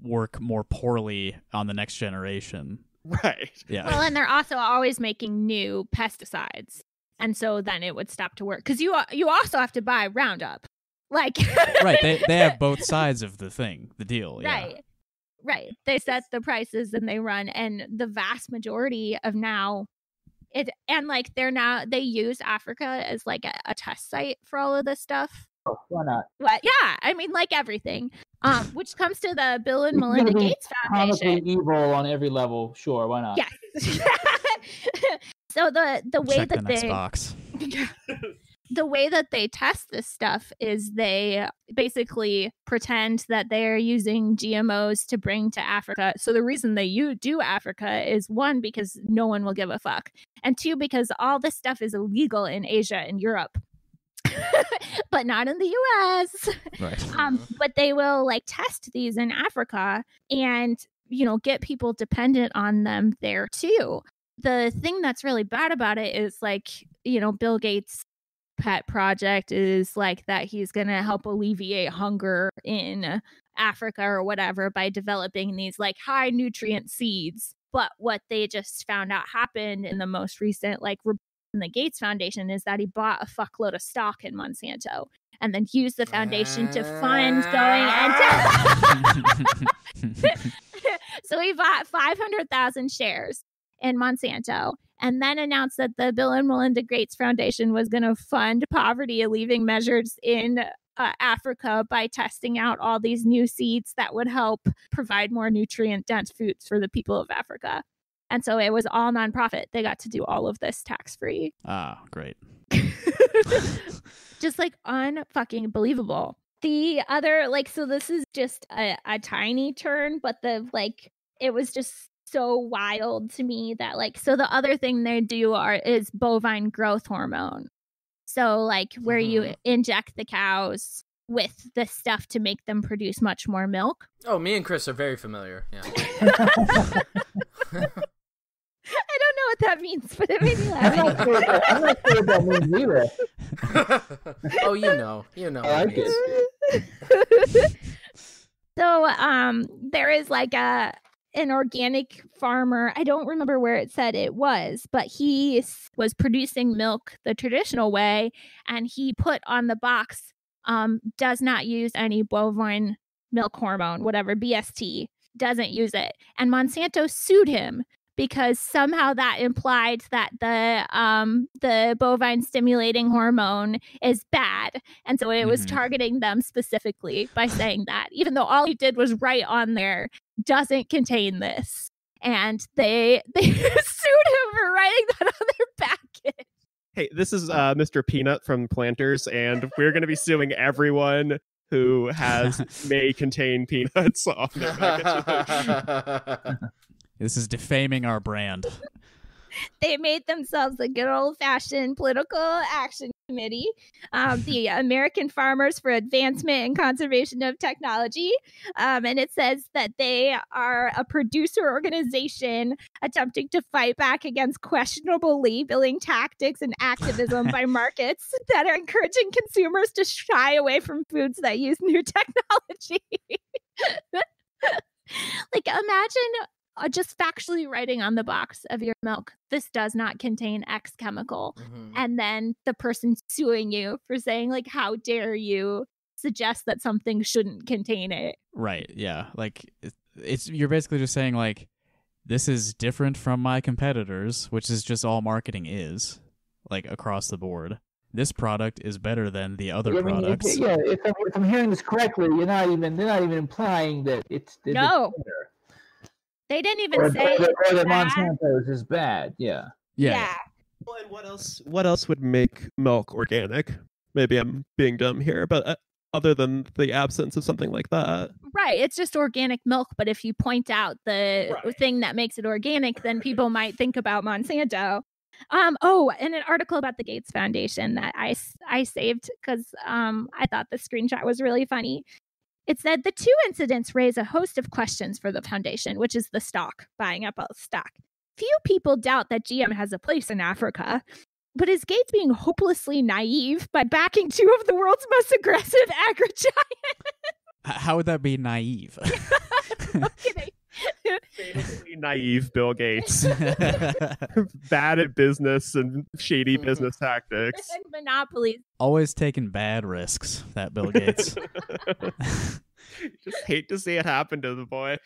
work more poorly on the next generation. Right. Yeah. Well, and they're also always making new pesticides, and so then it would stop to work because you you also have to buy Roundup, like right. They they have both sides of the thing, the deal. Yeah. right, right. They set the prices and they run, and the vast majority of now. It and like they're now they use Africa as like a, a test site for all of this stuff. Oh, why not? But yeah, I mean like everything. Um, which comes to the Bill and Melinda Gates Foundation. Comically evil on every level. Sure, why not? Yes. so the the way Check the that next they box. the way that they test this stuff is they basically pretend that they're using GMOs to bring to Africa. So the reason they you do Africa is one because no one will give a fuck, and two because all this stuff is illegal in Asia and Europe. but not in the US. Right. Um, but they will like test these in Africa and you know get people dependent on them there too. The thing that's really bad about it is like you know Bill Gates pet project is like that he's going to help alleviate hunger in Africa or whatever by developing these like high nutrient seeds. But what they just found out happened in the most recent like report from the Gates Foundation is that he bought a fuckload of stock in Monsanto and then used the foundation to fund going ah. into so he bought 500,000 shares in Monsanto and then announced that the Bill and Melinda Gates Foundation was going to fund poverty relieving measures in uh, Africa by testing out all these new seeds that would help provide more nutrient dense foods for the people of Africa. And so it was all nonprofit. They got to do all of this tax free. ah, great. just like unfucking believable. The other like so this is just a, a tiny turn, but the like it was just so wild to me that like so the other thing they do are is bovine growth hormone. So like where you Mhm. inject the cows with the stuff to make them produce much more milk. Oh, me and Chris are very familiar. Yeah. I don't know what that means, but it made me I'm not laugh. sure what that, I'm not sure what that means either. oh, you know, you know. I what like it it. means. so um there is like a an organic farmer. I don't remember where it said it was but he was producing milk the traditional way and he put on the box um does not use any bovine milk hormone whatever bst doesn't use it. And monsanto sued him because somehow that implied that the um the bovine stimulating hormone is bad and so it was Mhm. targeting them specifically by saying that, even though all he did was write on there, doesn't contain this. And they they sued him for writing that on their package. Hey, this is uh, Mr. Peanut from Planters, and we're going to be suing everyone who has may contain peanuts on their package. This is defaming our brand. They made themselves a good old fashioned political action Committee, um, the American Farmers for Advancement and Conservation of Technology. Um, and it says that they are a producer organization attempting to fight back against questionable labeling tactics and activism by markets that are encouraging consumers to shy away from foods that use new technology. like, imagine just factually writing on the box of your milk, this does not contain X chemical. Mhm. And then the person suing you for saying, like, how dare you suggest that something shouldn't contain it. Right. Yeah. Like it's you're basically just saying like this is different from my competitors, which is just all marketing is, like across the board. This product is better than the other I mean, if- products. yeah, if I'm, if I'm hearing this correctly, you're not even they're not even implying that it's that it's No. better. They didn't even or, say or, that- or that bad. Monsanto's is bad. Yeah. Yeah. Well, and what else? What else would make milk organic? Maybe I'm being dumb here, but uh, other than the absence of something like that, Right. It's just organic milk. But if you point out the Right. thing that makes it organic, then people might think about Monsanto. Um, oh, and an article about the Gates Foundation that I, I saved because um, I thought the screenshot was really funny. It said the two incidents raise a host of questions for the foundation, which is the stock, buying up all stock. Few people doubt that GM has a place in Africa. But is Gates being hopelessly naive by backing two of the world's most aggressive agri giants? How would that be naive? kidding. famously naive Bill Gates, bad at business and shady business tactics. and monopolies. Always taking bad risks, that Bill Gates. Just hate to see it happen to the boy.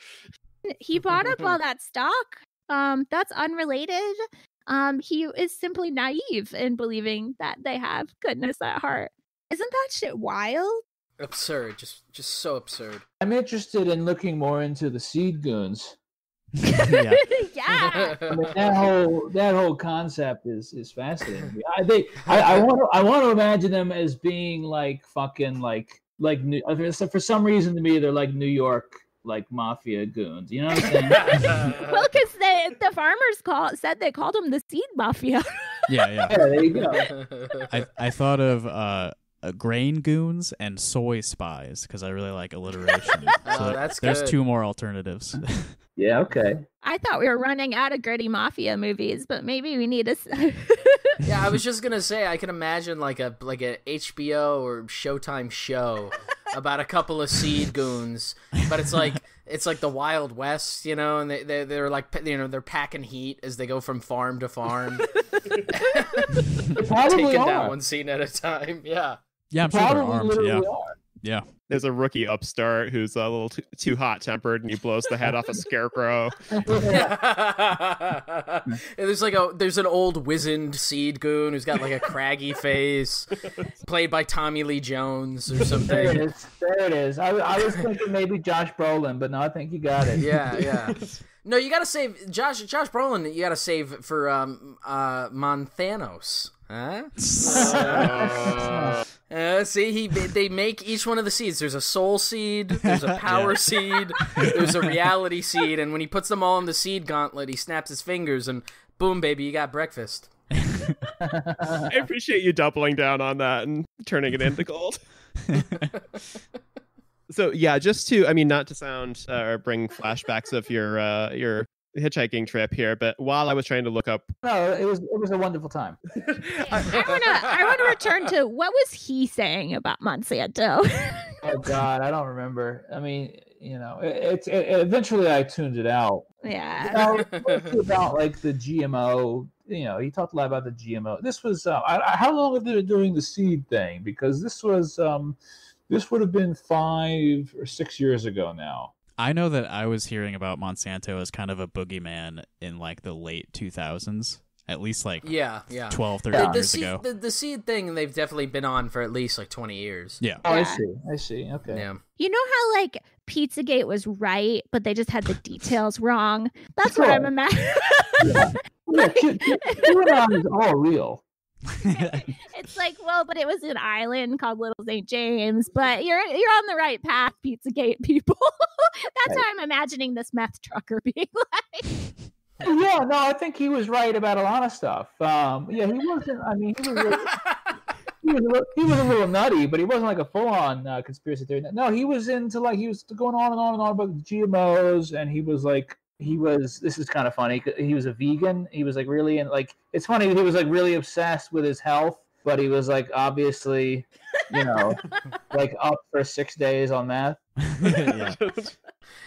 He bought up all that stock. Um, that's unrelated. Um, he is simply naive in believing that they have goodness at heart. Isn't that shit wild? Absurd. Just just so absurd. I'm interested in looking more into the seed goons. yeah. yeah. I mean, that whole that whole concept is is fascinating. I think I, I want to I want to imagine them as being like fucking like like New, so for some reason to me they're like New York like mafia goons. You know what I'm saying? well, because the the farmers call said they called them the seed mafia. Yeah, yeah. yeah, there you go. I I thought of uh, uh grain goons and soy spies because I really like alliteration. Oh, there- that's there's good. two more alternatives. Yeah, okay. I thought we were running out of gritty mafia movies, but maybe we need a. yeah, I was just gonna say I can imagine like a like a HBO or Showtime show about a couple of seed goons, but it's like it's like the Wild West, you know, and they they they're like you know they're packing heat as they go from farm to farm, They probably taking are. down one scene at a time. Yeah. Yeah, I'm sure they're probably armed. literally Yeah, are. yeah. There's a rookie upstart who's a little too, too hot tempered and he blows the head off a scarecrow. And there's like a there's an old wizened seed goon who's got like a craggy face, played by Tommy Lee Jones or something. There it something. There it is. I, I was thinking maybe Josh Brolin, but no, I think you got it. Yeah, yeah. No, you gotta save Josh. Josh Brolin. You gotta save for um uh Monthanos. Huh? Uh, see, he they make each one of the seeds. There's a soul seed, there's a power Yeah. seed, there's a reality seed, and when he puts them all in the seed gauntlet, he snaps his fingers, and boom, baby, you got breakfast. I appreciate you doubling down on that and turning it into gold. so yeah, just to I mean, not to sound uh, or bring flashbacks of your uh, your hitchhiking trip here, but while I was trying to look up, No, it was it was a wonderful time. I wanna I wanna return to what was he saying about Monsanto? Oh God, I don't remember. I mean, you know, it, it's it, eventually I tuned it out. yeah. You know, about like the GMO. You know, he talked a lot about the GMO. This was uh, I, I- how long have they been doing the seed thing? Because this was um, this would have been five or six years ago now. I know that I was hearing about Monsanto as kind of a boogeyman in like the late 2000s, at least like Yeah, yeah. 12, 13 The, the years seed, ago. the, the seed thing, they've definitely been on for at least like twenty years. Yeah. Oh, I see. I see. Okay. Yeah. You know how like Pizzagate was right, but they just had the details wrong. That's what I'm imagining. Yeah, Q- Q- QAnon is all real. It's like, well, but it was an island called Little St. James. But you're you're on the right path, Pizzagate people. That's how I'm imagining this meth trucker being like. Yeah, no, I think he was right about a lot of stuff. Um, yeah, he wasn't. I mean, he was. he, was a little, he was a little nutty, but he wasn't like a full-on uh, conspiracy theory. No, he was into like he was going on and on and on about GMOs, and he was like he was. This is kind of funny. He was a vegan. He was like really and like it's funny. He was like really obsessed with his health, but he was like obviously, you know, like up for six days on meth. yeah.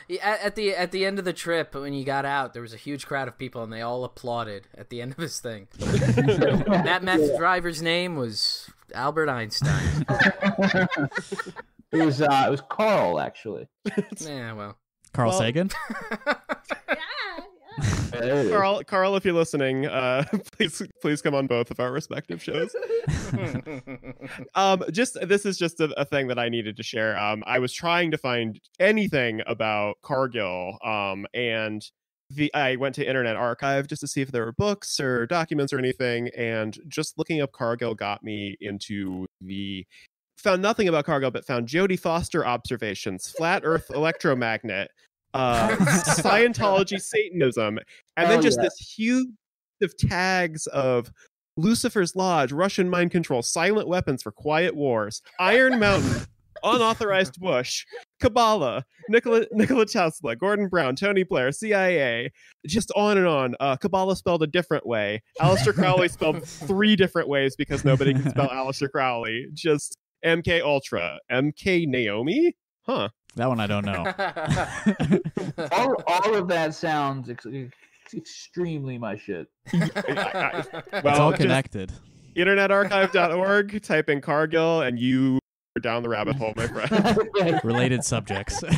Yeah, At, at the at the end of the trip, when you got out, there was a huge crowd of people, and they all applauded at the end of his thing. that meth driver's name was Albert Einstein. It was uh, it was Carl actually. yeah, well. Carl Well- Sagan. Carl, Carl, if you're listening, uh, please, please come on both of our respective shows. um, just this is just a, a thing that I needed to share. Um, I was trying to find anything about Cargill, um, and the I went to Internet Archive just to see if there were books or documents or anything, and just looking up Cargill got me into the found nothing about cargo, but found Jodie Foster observations, flat Earth electromagnet, uh, Scientology, Satanism, and then just yeah. this huge of tags of Lucifer's Lodge, Russian mind control, silent weapons for quiet wars, Iron Mountain, unauthorized Bush, Kabbalah, Nikola, Nikola Tesla, Gordon Brown, Tony Blair, CIA, just on and on. Uh, Kabbalah spelled a different way. Aleister Crowley spelled three different ways because nobody can spell Aleister Crowley. Just MK Ultra, MK Naomi. Huh. That one I don't know. all, all of that sounds ex- ex- extremely my shit. it's Well, all just- connected. internetarchive.org type in cargill and you are down the rabbit hole my friend Related subjects.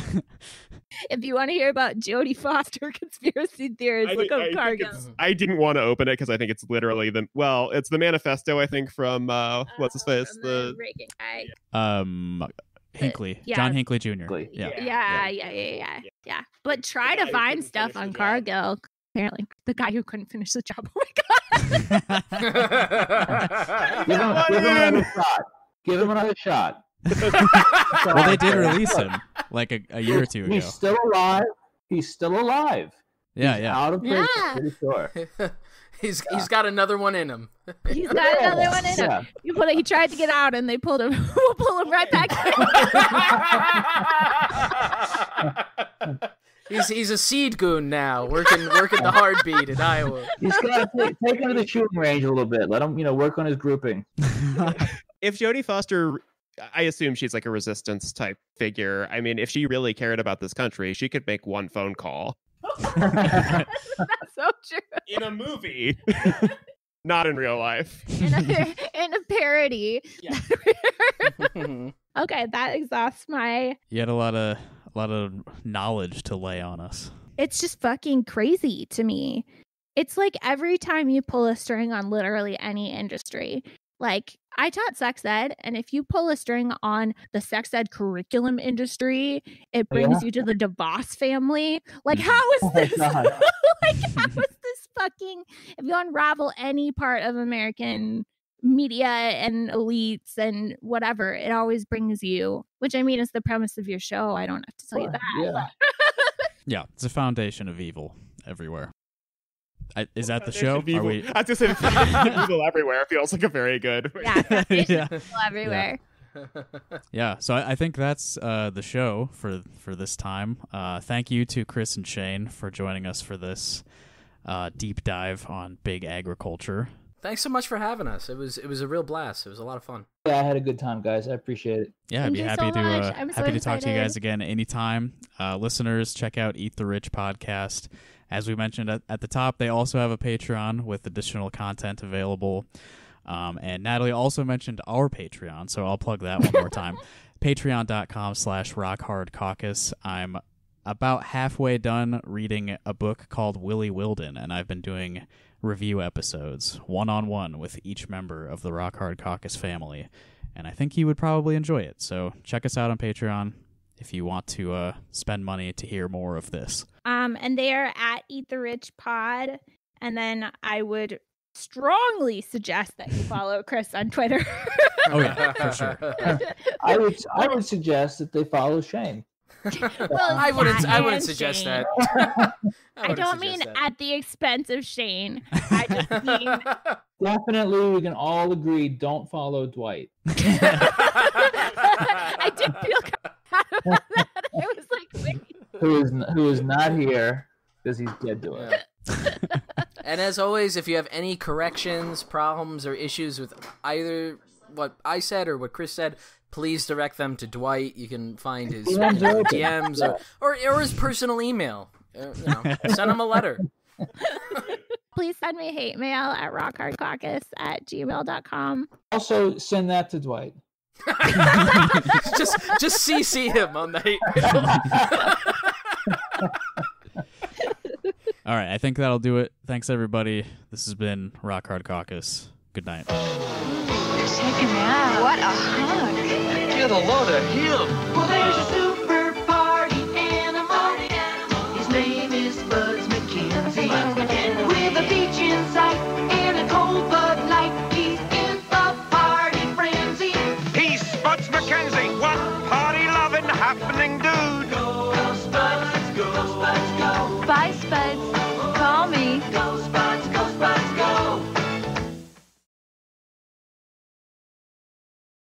If you want to hear about Jodie Foster conspiracy theories, I look think- I up think Cargill. I didn't want to open it because I think it's literally the well, it's the manifesto. I think from uh, what's his face, from the Reagan guy. um, Hinckley. yeah. John Hinckley Jr. Hinckley. Yeah. Yeah, yeah, yeah, yeah, yeah. But try guy to find stuff on the job. Cargill. Apparently, the guy who couldn't finish the job. Oh my god! Give him, give him another shot. Give him another shot. Well, they did release him like a, a year or two ago. He's still alive. He's still alive. Yeah, He's yeah. Out of prison. Yeah. Pretty sure. he's he's got another one in him. He's got another one in him. Yeah. You put it, he tried to get out, and they pulled him. we'll pull him right back. he's he's a seed goon now, working working the hard beat in Iowa. He's got to take, take him to the shooting range a little bit. Let him, you know, work on his grouping. if Jodie Foster I assume she's like a resistance type figure. I mean, if she really cared about this country, she could make one phone call That's so true. in a movie, not in real life. In a, in a parody. Yeah. okay, that exhausts my. you had a lot of a lot of knowledge to lay on us. It's just fucking crazy to me. It's like every time you pull a string on literally any industry. Like I taught sex ed, and if you pull a string on the sex ed curriculum industry, it brings you to the DeVos family. Like, mm-hmm. how is Oh this? Like, how is this fucking? If you unravel any part of American media and elites and whatever, it always brings you. Which I mean is the premise of your show. I don't have to tell you that. Yeah. Yeah, it's a foundation of evil everywhere. I, is that the show? Are we? I was just saying, foundation of evil everywhere feels like a very good. Yeah, foundation Yeah. evil everywhere. Yeah, so I, I think that's uh, the show for for this time. Uh, thank you to Chris and Shane for joining us for this uh, deep dive on big agriculture. Thanks so much for having us. It was it was a real blast. It was a lot of fun. Yeah, I had a good time, guys. I appreciate it. Yeah, I'd be happy so to uh, I'm so happy to talk to you guys again anytime. Uh, listeners, check out Eat the Rich podcast. As we mentioned at, at the top, they also have a Patreon with additional content available. Um, and Natalie also mentioned our Patreon, so I'll plug that one more time. Patreon.com slash rockhardcaucus. I'm about halfway done reading a book called Willie Wilden, and I've been doing review episodes one on one with each member of the Rock Hard Caucus family and I think you would probably enjoy it. So check us out on Patreon if you want to uh, spend money to hear more of this. Um, and they are at Eat the Rich Pod. And then I would strongly suggest that you follow Chris on Twitter. Oh yeah, for sure. I would, I would suggest that they follow Shane. well, I wouldn't I wouldn't suggest Shane. that. I wouldn't don't mean suggest at the expense of Shane. I just mean definitely we can all agree don't follow Dwight. I did feel kind of about that. I was like, wait. Who is who is not here because he's dead to us. And as always, if you have any corrections, problems, or issues with either what I said or what Chris said, please direct them to Dwight. You can find his DMs are. DMs or, or, or his personal email. Uh, you know, send him a letter. Please send me hate mail at rockhardcaucus at gmail.com. Also, send that to Dwight. just just CC him on the hate All right, I think that'll do it. Thanks everybody. This has been Rock Hard Caucus. Good night. What a hug. Get a load of him. Well, there's